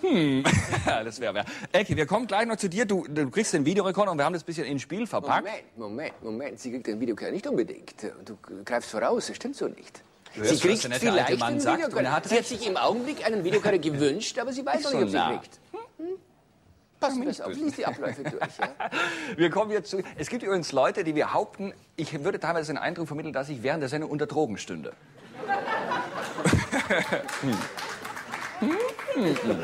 Hm, das wäre wär. Elke, wir kommen gleich noch zu dir. Du, du kriegst den Videorekorder und wir haben das ein bisschen ins Spiel verpackt. Moment, Moment, Moment. Sie kriegt den Videorekorder nicht unbedingt. Du greifst voraus, das stimmt so nicht. Du sie kriegt vielleicht einen Videorekorder. er Sie hat sich im Augenblick einen Videorekorder gewünscht, aber sie weiß noch nicht, ob sie nah. kriegt. Hm? Pass besser auf, lies die Abläufe durch. Ja? Wir kommen jetzt zu. Es gibt übrigens Leute, die behaupten, ich würde teilweise den Eindruck vermitteln, dass ich während der Sendung unter Drogen stünde. Hm. Hm, hm, hm.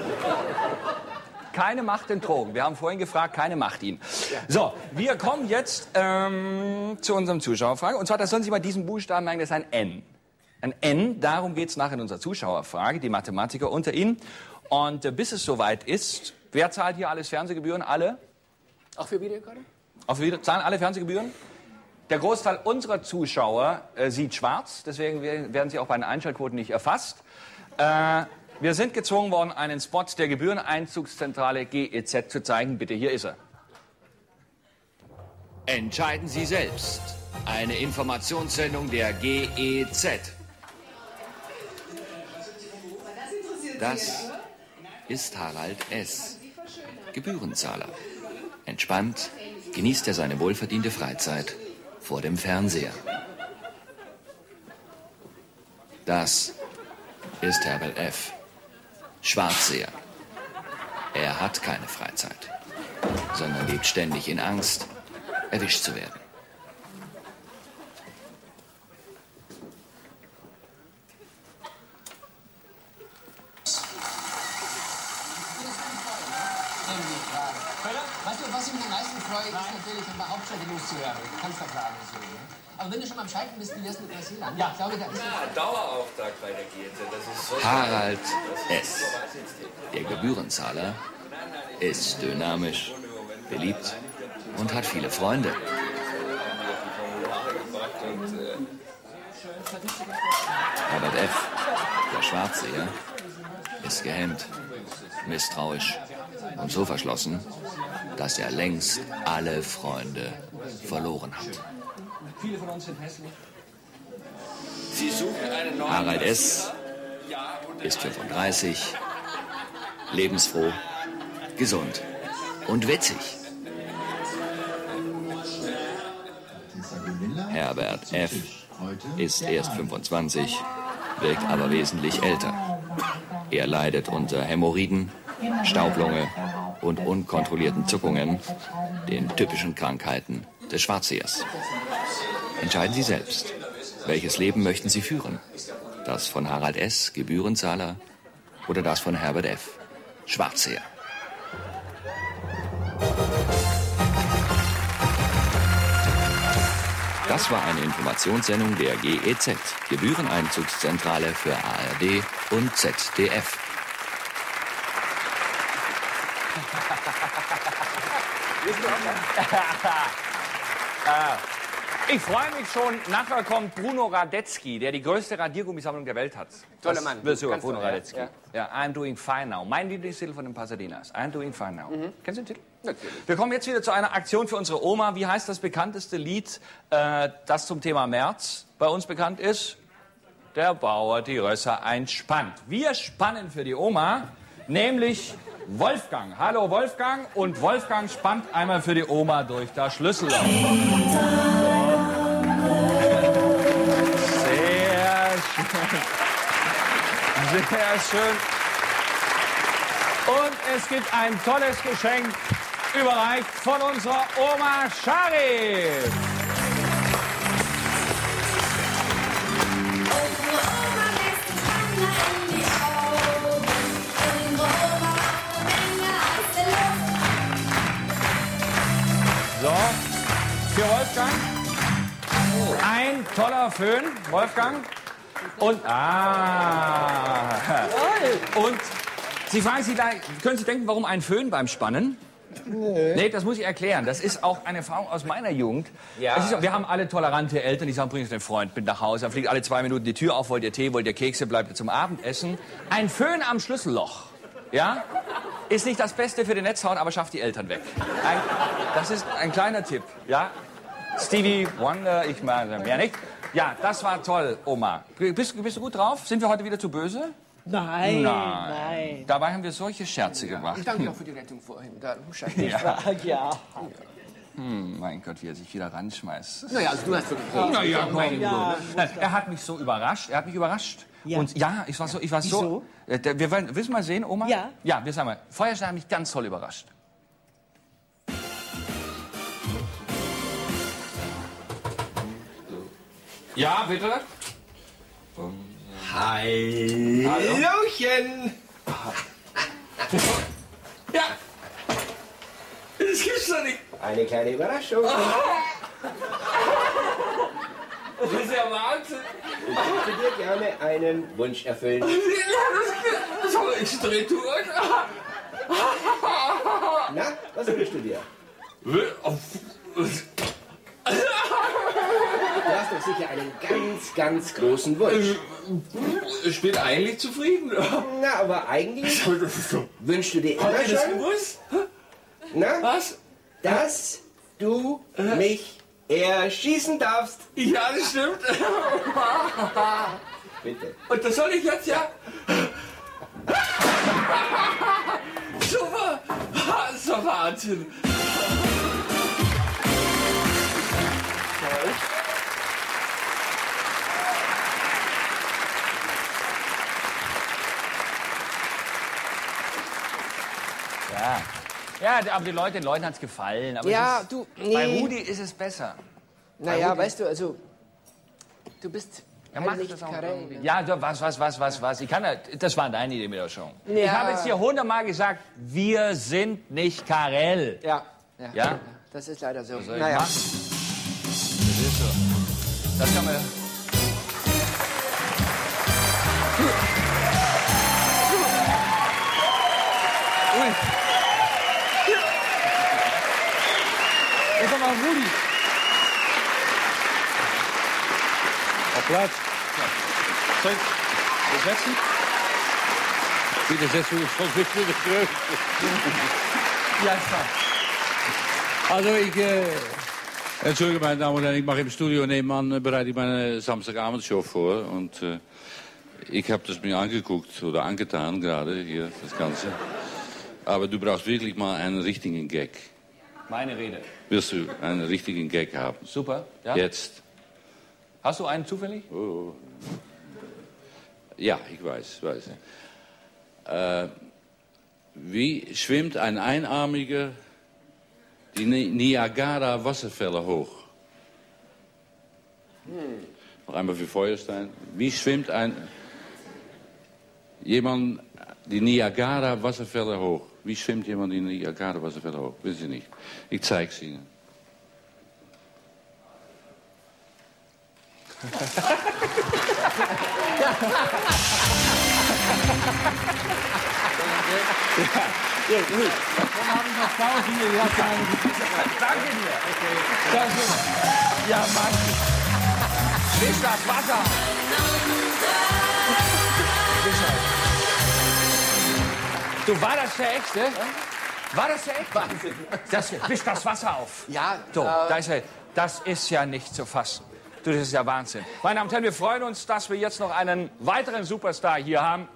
Keine Macht den Drogen. Wir haben vorhin gefragt, keine Macht ihn. So, wir kommen jetzt ähm, zu unserem Zuschauerfrage. Und zwar, das sollen Sie mal diesen Buchstaben merken, das ist ein N. Ein N, darum geht es nachher in unserer Zuschauerfrage, die Mathematiker unter Ihnen. Und äh, bis es soweit ist, wer zahlt hier alles Fernsehgebühren? Alle? Auch für Videorekorder? Auf wieder, zahlen alle Fernsehgebühren? Der Großteil unserer Zuschauer äh, sieht schwarz, deswegen we- werden sie auch bei den Einschaltquoten nicht erfasst. Äh, wir sind gezwungen worden, einen Spot der Gebühreneinzugszentrale GEZ zu zeigen. Bitte, hier ist er. Entscheiden Sie selbst. Eine Informationssendung der GEZ. Das ist Harald S., Gebührenzahler. Entspannt genießt er seine wohlverdiente Freizeit vor dem Fernseher. Das ist Herbert F., Schwarzseher. Er hat keine Freizeit, sondern lebt ständig in Angst, erwischt zu werden. Weißt du, was ich mich am meisten freue, ist natürlich, ein paar Hauptstädte loszuwerden. Kanzlerfragen und so. Ne? Aber wenn du schon mal am Schalten bist, wie wär's mit Neuseeland? Ja. Ich glaube, da ist Dauerauftrag bei der GEZ, das ist so. Harald S., Gebührenzahler, ist dynamisch, beliebt und hat viele Freunde. Herbert F., der Schwarzseher, ist gehemmt, misstrauisch und so verschlossen, dass er längst alle Freunde verloren hat. Harald S. ist 35, lebensfroh, gesund und witzig. Herbert F. ist erst 25, wirkt aber wesentlich älter. Er leidet unter Hämorrhoiden, Staublunge und unkontrollierten Zuckungen, den typischen Krankheiten des Schwarzsehers. Entscheiden Sie selbst. Welches Leben möchten Sie führen? Das von Harald S., Gebührenzahler, oder das von Herbert F., Schwarzseher? Das war eine Informationssendung der GEZ, Gebühreneinzugszentrale für ARD und ZDF. Äh, ich freue mich schon. Nachher kommt Bruno Radetzky, der die größte Radiergummisammlung der Welt hat. Toller Mann. Ganz Bruno. Radetzky. Ja. Ja. I'm Doing Fine Now. Mein Lieblingstitel von den Pasadenas. I'm Doing Fine Now. Mhm. Kennst du den Titel? Natürlich. Wir kommen jetzt wieder zu einer Aktion für unsere Oma. Wie heißt das bekannteste Lied, äh, das zum Thema März bei uns bekannt ist? Der Bauer die Rösser einspannt. Wir spannen für die Oma, nämlich Wolfgang. Hallo Wolfgang. Und Wolfgang spannt einmal für die Oma durch das Schlüsselloch. Sehr schön. Und es gibt ein tolles Geschenk, überreicht von unserer Oma Sharif. So, für Wolfgang. Ein toller Föhn, Wolfgang. Und, ah. Und Sie fragen sich, da, können Sie denken, warum ein Föhn beim Spannen? Nee. nee, das muss ich erklären. Das ist auch eine Erfahrung aus meiner Jugend. Ja. Ist, wir haben alle tolerante Eltern, die sagen, bring uns den Freund mit nach Hause. Dann fliegt alle zwei Minuten die Tür auf, wollt ihr Tee, wollt ihr Kekse, bleibt ihr zum Abendessen. Ein Föhn am Schlüsselloch, ja, ist nicht das Beste für den Netzhauen, aber schafft die Eltern weg. Ein, das ist ein kleiner Tipp, ja. Stevie Wonder, ich meine, mehr nicht. Ja, das war toll, Oma. Bist, bist du gut drauf? Sind wir heute wieder zu böse? Nein, Nein. nein. Dabei haben wir solche Scherze gemacht. Ich danke auch für die Rettung vorhin. Da, Ja. Ja. Hm, mein Gott, wie er sich wieder ranschmeißt. Naja, also du hast wirklich recht. Naja, komm. Ja, Nein, er hat mich so überrascht. Er hat mich überrascht. Ja. Und ja, ich war so, ich war so. Äh, der- Wir wollen, willst du mal sehen, Oma? Ja. Ja, wir sagen mal. Feuerstein hat mich ganz toll überrascht. Ja, bitte. Hallöchen! Ja. Das gibt's doch nicht. Eine kleine Überraschung. Das ist ja Wahnsinn. Ich möchte dir gerne einen Wunsch erfüllen. Das soll ich dreh durch. Na, was wünschst du dir? Doch sicher einen ganz, ganz großen Wunsch. Ich bin eigentlich zufrieden. Na, aber eigentlich wünschst du dir immer Habt ihr das schon, gewusst? na, Was? dass du mich erschießen darfst. Ja, das stimmt. Bitte. Und das soll ich jetzt ja. Super! Doch Wahnsinn! Ja. Ja, aber die Leute, den Leuten hat es gefallen. Aber Ja, ist, du, Bei nee. Rudi ist es besser. Naja, weißt du, also, du bist macht nicht das auch Karel. irgendwie. Ja, was, was, was, was, was. Ich kann, ja- das war deine Idee mit der Show. Ich Ja. habe jetzt hier hundertmal gesagt, wir sind nicht Karel. Ja, ja, Ja? Das ist leider so. Ich naja. Das ist so. Das kann man. Platz. Zeig. Besetzen. Bitte setzen wir uns schon zurück. Ja, ist klar. Also ich, äh, entschuldige meine Damen und Herren, ich mache im Studio nebenan, äh, bereite ich meine Samstagabendshow vor und äh, ich habe das mir angeguckt oder angetan gerade hier, das Ganze. Aber du brauchst wirklich mal einen richtigen Gag. Meine Rede. Wirst du einen richtigen Gag haben? Super. Ja? Jetzt. Hast du einen zufällig? Oh. Ja, ich weiß, weiß. Äh, wie schwimmt ein Einarmiger die Ni Niagara Wasserfälle hoch? Noch einmal für Feuerstein. Wie schwimmt ein jemand die Niagara Wasserfälle hoch? Wie schwimmt jemand die Niagara Wasserfälle hoch? Wissen Sie nicht. Ich zeig's Ihnen. Ja, gut. Dann habe ich noch tausend Milliarden. Danke dir. Ja, Mann. Wisch das Wasser. Du, war das der echte? War das der echte? Wahnsinn. Das, wisch das Wasser auf. Ja, So, äh, da ist er. Das ist ja nicht zu fassen. Du, das ist ja Wahnsinn. Meine Damen und Herren, wir freuen uns, dass wir jetzt noch einen weiteren Superstar hier haben.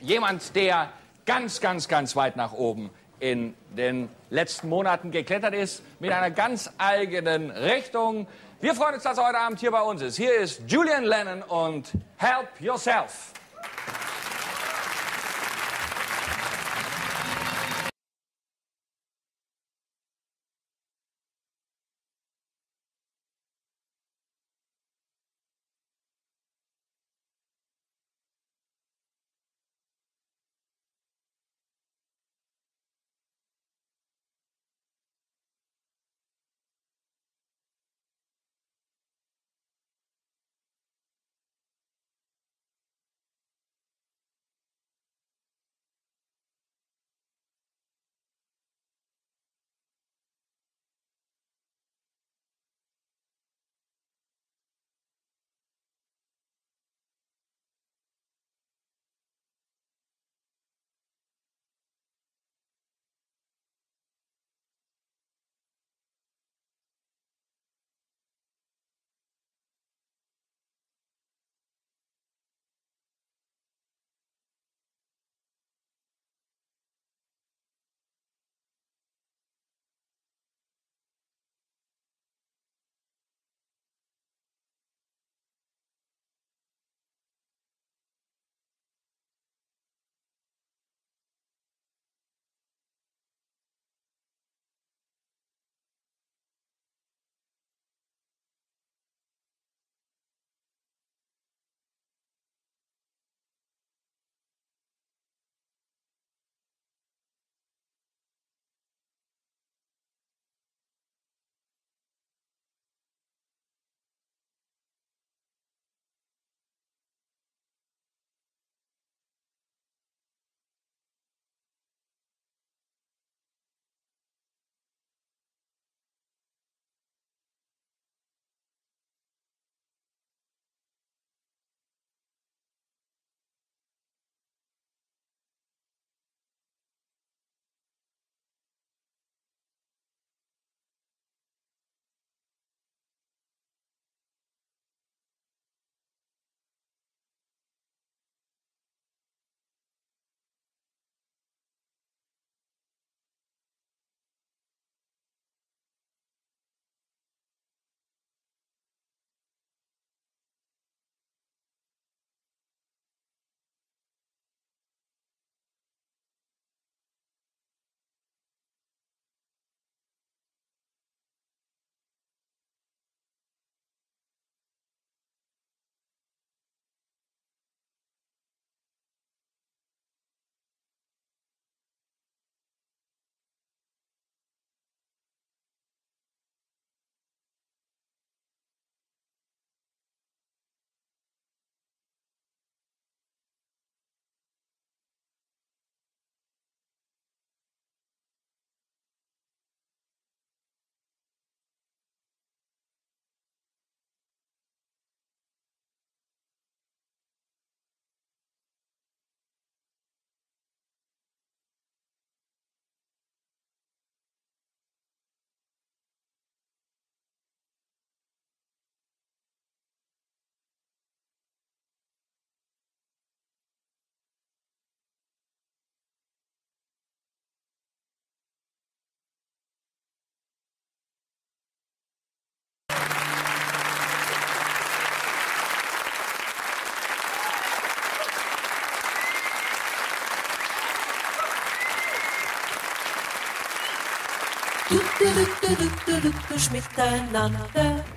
Jemand, der ganz, ganz, ganz weit nach oben in den letzten Monaten geklettert ist, mit einer ganz eigenen Richtung. Wir freuen uns, dass er heute Abend hier bei uns ist. Hier ist Julian Lennon und Help Yourself.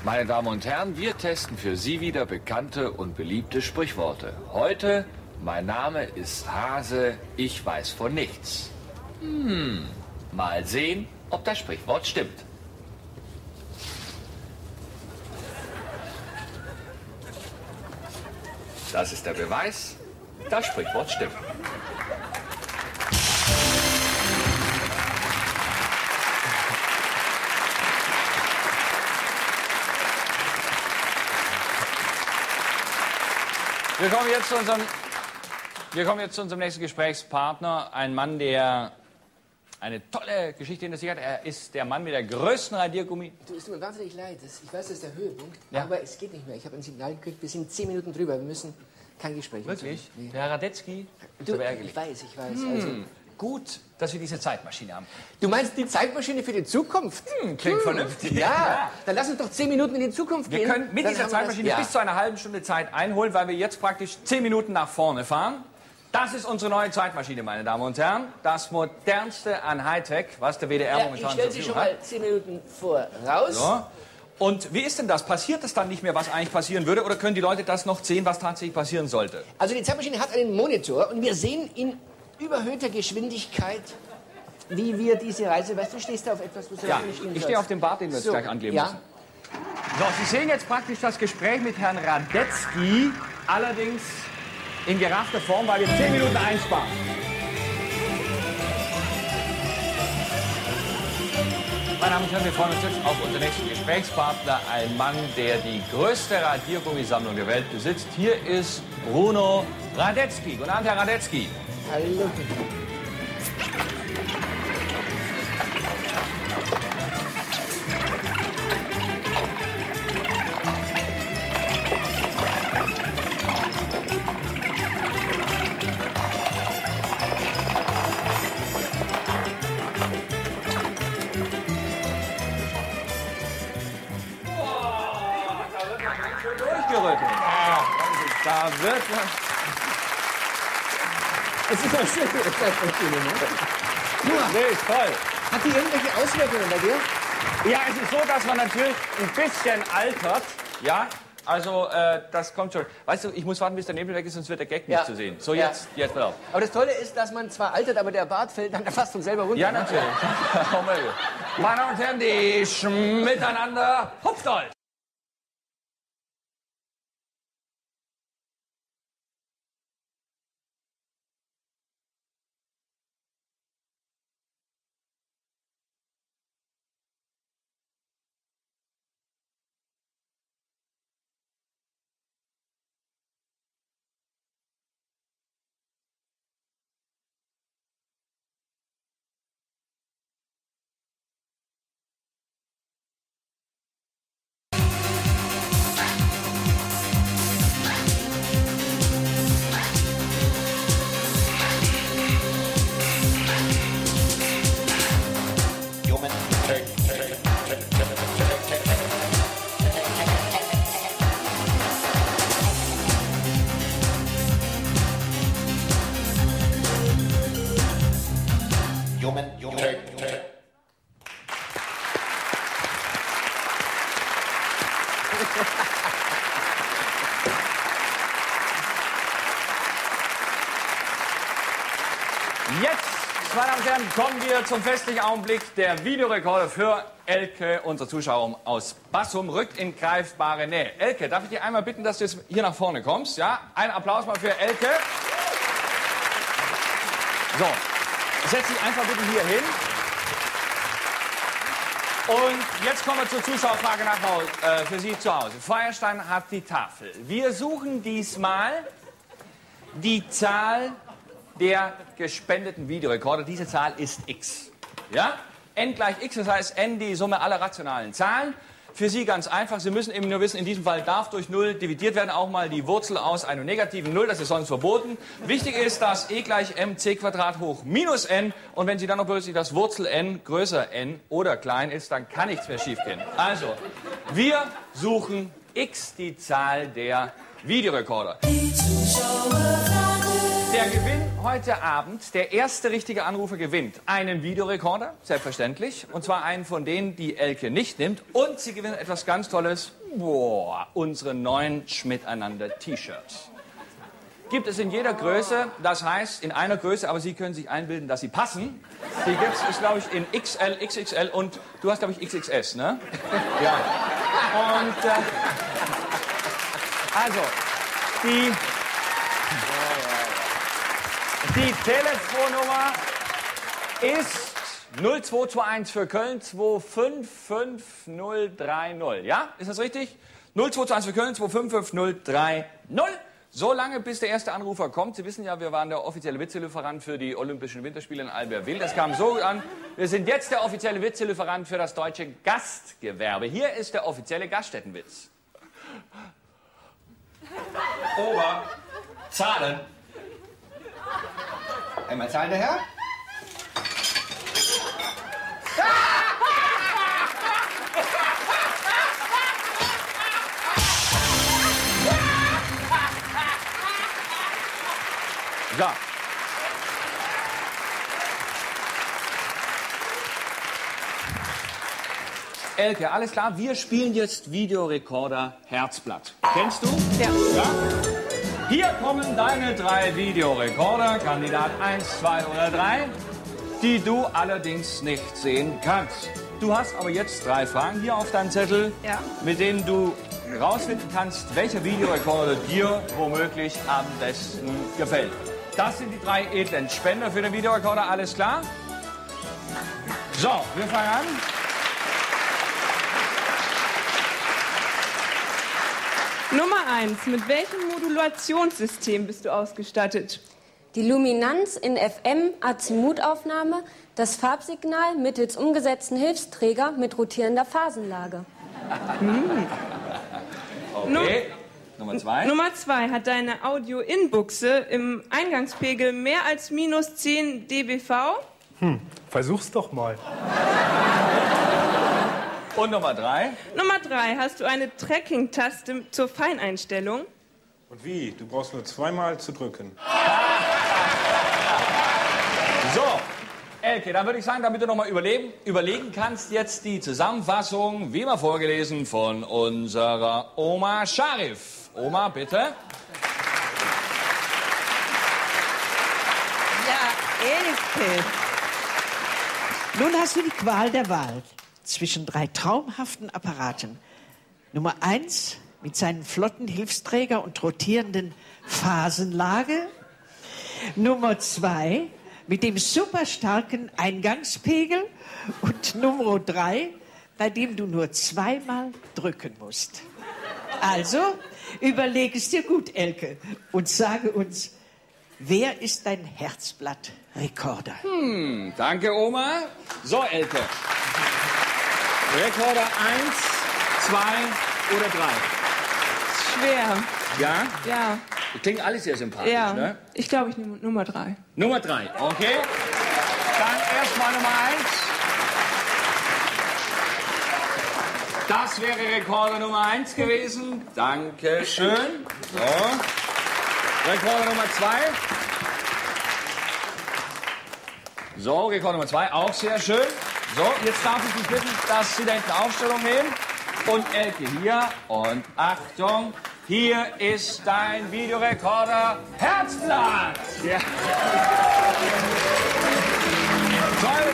Meine Damen und Herren, wir testen für Sie wieder bekannte und beliebte Sprichworte. Heute, mein Name ist Hase, ich weiß von nichts. Hm, mal sehen, ob das Sprichwort stimmt. Das ist der Beweis, das Sprichwort stimmt. Wir kommen jetzt zu unserem, wir kommen jetzt zu unserem nächsten Gesprächspartner. Ein Mann, der eine tolle Geschichte hinter sich hat. Er ist der Mann mit der größten Radiergummi. Du, es tut mir wahnsinnig leid. Das- Ich weiß, das ist der Höhepunkt. Ja. Aber es geht nicht mehr. Ich habe ein Signal gekriegt. Wir sind zehn Minuten drüber. Wir müssen kein Gespräch mehr Wirklich? führen. Nee. Der Herr Radetzky? Du, ich weiß, ich weiß. Hm, Also, gut, dass wir diese Zeitmaschine haben. du meinst die Zeitmaschine für die Zukunft? klingt vernünftig. Ja. Ja. dann lass uns doch zehn Minuten in die Zukunft Wir gehen. können mit Dann dieser wir das- Zeitmaschine ja. bis zu einer halben Stunde Zeit einholen, weil wir jetzt praktisch zehn Minuten nach vorne fahren. Das ist unsere neue Zeitmaschine, meine Damen und Herren. Das modernste an Hightech, was der WDR Ja, ich momentan stelle zur Sie schon Verfügung hat. mal zehn Minuten voraus. So. Und wie ist denn das? Passiert es dann nicht mehr, was eigentlich passieren würde? Oder können die Leute das noch sehen, was tatsächlich passieren sollte? Also die Zeitmaschine hat einen Monitor und wir sehen in überhöhter Geschwindigkeit, wie wir diese Reise... Weißt du, stehst da auf etwas, was du Ja, nicht ich stehe auf dem Bart, den wir jetzt So, gleich ankleben ja. müssen. So, Sie sehen jetzt praktisch das Gespräch mit Herrn Radetzky, allerdings in geraffter Form, weil wir zehn Minuten einsparen. Meine Damen und Herren, wir freuen uns jetzt auf unseren nächsten Gesprächspartner, ein Mann, der die größte Radiergummisammlung der Welt besitzt. Hier ist Bruno Radetzky. Guten Abend, Herr Radetzky. Hallo. Durchgerüttelt. Es ist auch schön, die Zeitmaschine, ne? Nur, Nee, ist toll. hat die irgendwelche Auswirkungen bei dir? Ja, es ist so, dass man natürlich ein bisschen altert. Ja, also äh, das kommt schon. Weißt du, ich muss warten, bis der Nebel weg ist, sonst wird der Gag Ja. nicht zu sehen. So, Ja. jetzt, jetzt pass auf. Aber das Tolle ist, dass man zwar altert, aber der Bart fällt dann fast von selber runter. Ja, ne? natürlich. Meine Damen und Herren, die Schmiteinander Hupfdoll. Kommen wir zum festlichen Augenblick. Der Videorekorder für Elke, unser Zuschauer aus Bassum, rückt in greifbare Nähe. Elke, darf ich dich einmal bitten, dass du jetzt hier nach vorne kommst? Ja, ein Applaus mal für Elke. So, setz dich einfach bitte hier hin. Und jetzt kommen wir zur Zuschauerfrage nach äh, für Sie zu Hause. Feuerstein hat die Tafel. Wir suchen diesmal die Zahl der gespendeten Videorekorder. Diese Zahl ist x. Ja? n gleich x, das heißt n die Summe aller rationalen Zahlen. Für Sie ganz einfach, Sie müssen eben nur wissen, in diesem Fall darf durch 0 dividiert werden, auch mal die Wurzel aus einer negativen 0, das ist sonst verboten. Wichtig ist, dass e gleich mc Quadrat hoch minus n und wenn Sie dann noch berücksichtigen, dass Wurzel n größer n oder klein ist, dann kann nichts mehr schiefgehen. Also, wir suchen x, die Zahl der Videorekorder. Die Zuschauerfrage. Der Gewinn heute Abend, der erste richtige Anrufer gewinnt einen Videorekorder, selbstverständlich. Und zwar einen von denen, die Elke nicht nimmt. Und sie gewinnt etwas ganz Tolles. Boah, unsere neuen Schmiteinander T-Shirts. Gibt es in jeder Größe, das heißt in einer Größe, aber Sie können sich einbilden, dass sie passen. Die gibt es, glaube ich, in XL, XXL und du hast, glaube ich, XXS, ne? Ja. Und äh, also, die, die Telefonnummer ist 0221 für Köln 255030. Ja, ist das richtig? 0221 für Köln 255030. So lange, bis der erste Anrufer kommt. Sie wissen ja, wir waren der offizielle Witzelieferant für die Olympischen Winterspiele in Albertville. Das kam so an. Wir sind jetzt der offizielle Witzelieferant für das deutsche Gastgewerbe. Hier ist der offizielle Gaststättenwitz. Ober, zahlen. Einmal zahlen, der Herr? So. Elke, alles klar, wir spielen jetzt Videorekorder Herzblatt. Kennst du? Ja. ja? Hier kommen deine drei Videorekorder, Kandidat 1, 2 oder 3, die du allerdings nicht sehen kannst. Du hast aber jetzt drei Fragen hier auf deinem Zettel, Ja. mit denen du herausfinden kannst, welcher Videorekorder dir womöglich am besten gefällt. Das sind die drei edlen Spender für den Videorekorder, alles klar? So, wir fangen an. Nummer eins. Mit welchem Modulationssystem bist du ausgestattet? Die Luminanz in FM Azimutaufnahme, das Farbsignal mittels umgesetzten Hilfsträger mit rotierender Phasenlage. Okay. Nummer zwei. Nummer zwei. Hat deine Audio-In-Buchse im Eingangspegel mehr als minus 10 dBV? Hm, versuch's doch mal. Und Nummer drei. Nummer drei. Hast du eine Tracking-Taste zur Feineinstellung? Und wie? Du brauchst nur zweimal zu drücken. So, Elke, dann würde ich sagen, damit du nochmal überlegen, überlegen kannst, jetzt die Zusammenfassung, wie immer vorgelesen, von unserer Oma Sharif. Oma, bitte. Ja, Elke. Nun hast du die Qual der Wahl zwischen drei traumhaften Apparaten. Nummer eins mit seinen flotten Hilfsträger und rotierenden Phasenlage. Nummer zwei mit dem superstarken Eingangspegel. Und Nummer drei, bei dem du nur zweimal drücken musst. Also, überleg es dir gut, Elke, und sage uns, wer ist dein Herzblatt-Rekorder? Hm, danke, Oma. So, Elke. Rekorder 1, 2 oder 3? Schwer. Ja? Ja. Klingt alles sehr sympathisch, Ja. ne? Ich glaube, ich nehme Nummer drei. Nummer 3, okay. Dann erstmal Nummer 1. Das wäre Rekorder Nummer 1 gewesen. Dankeschön. So. Rekorder Nummer 2. So, Rekord Nummer 2, auch sehr schön. So, jetzt darf ich dich bitten, dass Sie da hinten Aufstellung nehmen. Und Elke hier. Und Achtung, hier ist dein Videorekorder Herzblatt. Ja. Toll.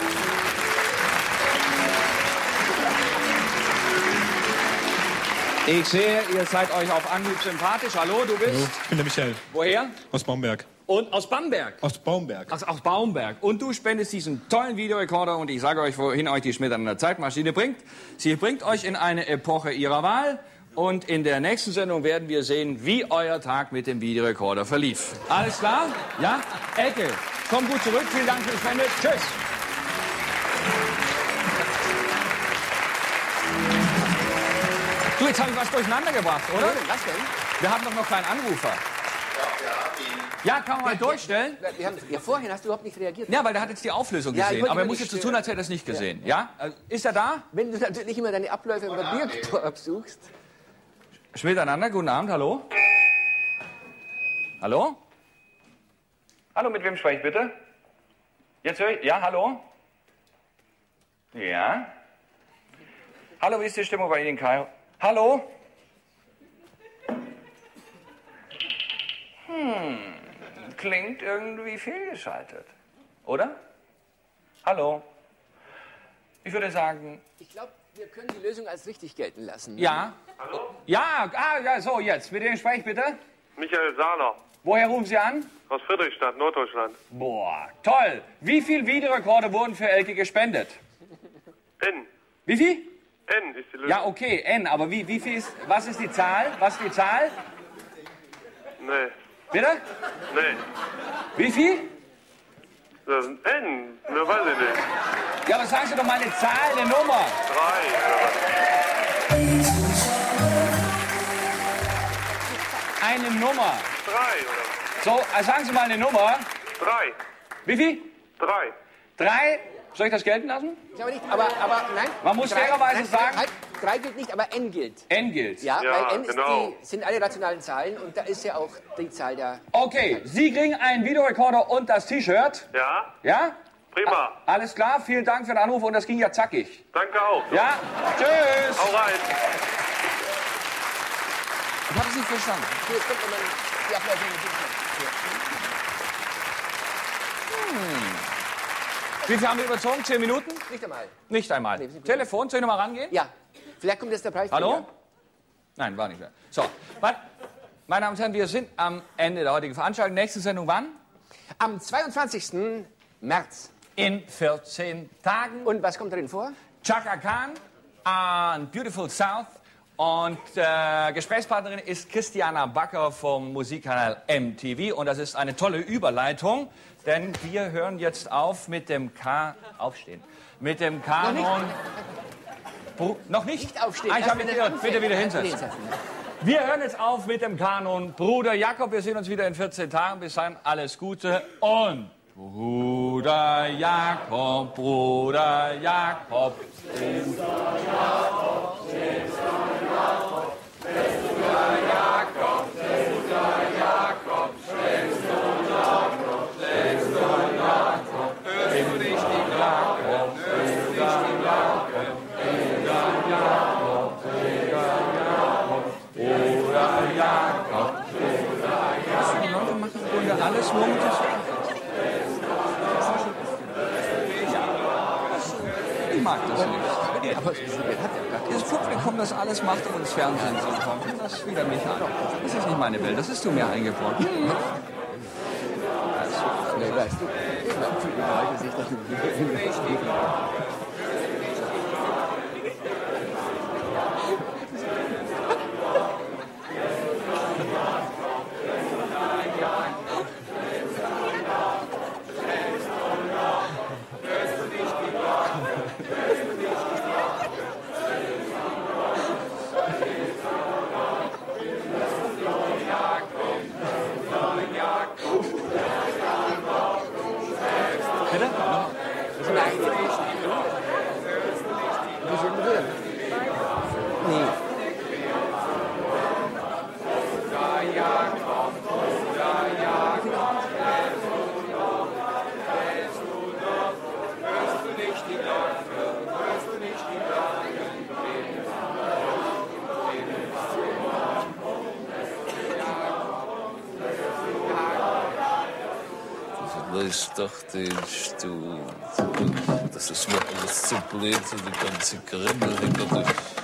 Ich sehe, ihr seid euch auf Anhieb sympathisch. Hallo, du bist? Ich bin der Michael Woher? aus Baumberg. Und aus Bamberg. Aus Baumberg. Aus, aus Baumberg. Und du spendest diesen tollen Videorekorder und ich sage euch, wohin euch die Schmidt an der Zeitmaschine bringt. Sie bringt euch in eine Epoche ihrer Wahl. Und in der nächsten Sendung werden wir sehen, wie euer Tag mit dem Videorekorder verlief. Alles klar? Ja? Elke, komm gut zurück. Vielen Dank für die Spende. Tschüss. Du, jetzt habe ich was durcheinander gebracht, oder? Was denn? Wir haben doch noch keinen Anrufer. Ja, kann man mal durchstellen? Wir haben, ja, vorhin hast du überhaupt nicht reagiert. Ja, weil der hat jetzt die Auflösung Ja, gesehen. aber er muss nicht jetzt so tun, als hätte er es nicht gesehen. Ja? Also, Ist er da? Wenn du natürlich immer deine Abläufe im Papierkorb absuchst. Schmiteinander, guten Abend, hallo? Hallo? Hallo, mit wem spreche ich bitte? Jetzt höre ich. Ja, hallo? Ja? Hallo, wie ist die Stimmung bei Ihnen in Kairo? Hallo? Klingt irgendwie fehlgeschaltet. Oder? Hallo? Ich würde sagen, Ich glaube, wir können die Lösung als richtig gelten lassen. ja. Ja, ah, ja, so, jetzt. Mit wem spreche ich bitte? Michael Sahler Woher rufen Sie an? aus Friedrichstadt, Norddeutschland. Boah, toll. Wie viele Videorekorde wurden für Elke gespendet? N. Wie viel? N ist die Lösung. Ja, okay, N. Aber wie, wie viel ist, was ist die Zahl? Was ist die Zahl? Nee. Bitte? Nee. Wie viel? Das ist ein N. Ne, weiß ich nicht. Ja, aber sagen Sie doch mal eine Zahl, eine Nummer. Drei. Eine Nummer. Drei, oder? So, also sagen Sie mal eine Nummer. Drei. Wie viel? Drei. Drei? Soll ich das gelten lassen? Ich glaube nicht, aber, aber nein. Man muss fairerweise nein, sagen- Halt, drei gilt nicht, aber N gilt. N gilt. Ja, Ja, weil N genau. ist die, sind alle rationalen Zahlen und da ist ja auch die Zahl der. Okay, Sie kriegen einen Videorekorder und das T-Shirt. Ja? Ja? Prima. Alles klar, vielen Dank für den Anruf und das ging ja zackig. Danke auch. Ja? Tschüss. Hau rein. Ich habe es nicht verstanden. Hier, es kommt, wenn man die Abläufe mit Hm. Wie viel haben wir überzogen? Zehn Minuten? Nicht einmal. Nicht einmal. Telefon, soll ich nochmal rangehen? Ja. Vielleicht kommt jetzt der Preis. Hallo? Nein, war nicht mehr. So, meine Damen und Herren, wir sind am Ende der heutigen Veranstaltung. Nächste Sendung wann? Am 22. März. In 14 Tagen. Und was kommt drin vor? Chaka Khan an Beautiful South. Und äh, Gesprächspartnerin ist Christiana Backer vom Musikkanal MTV. Und das ist eine tolle Überleitung, denn wir hören jetzt auf mit dem K. Aufstehen. Mit dem Kanon. Noch nicht? Nicht aufstehen. Ah, ich habe mich geirrt. Bitte wieder hinsetzen. Wir hören jetzt auf mit dem Kanon Bruder Jakob. Wir sehen uns wieder in 14 Tagen. Bis dahin alles Gute und Bruder Jakob, Bruder Jakob. Die mag das nicht. Aber Das Publikum, das alles macht, um ins Fernsehen zu kommen, das wieder mich an. Das ist nicht meine Welt, das ist du mir eingefroren. Nee, weißt du, ich das? Ich dachte, ich, du, das ist mir alles zu blöd, so die ganze Krimmel.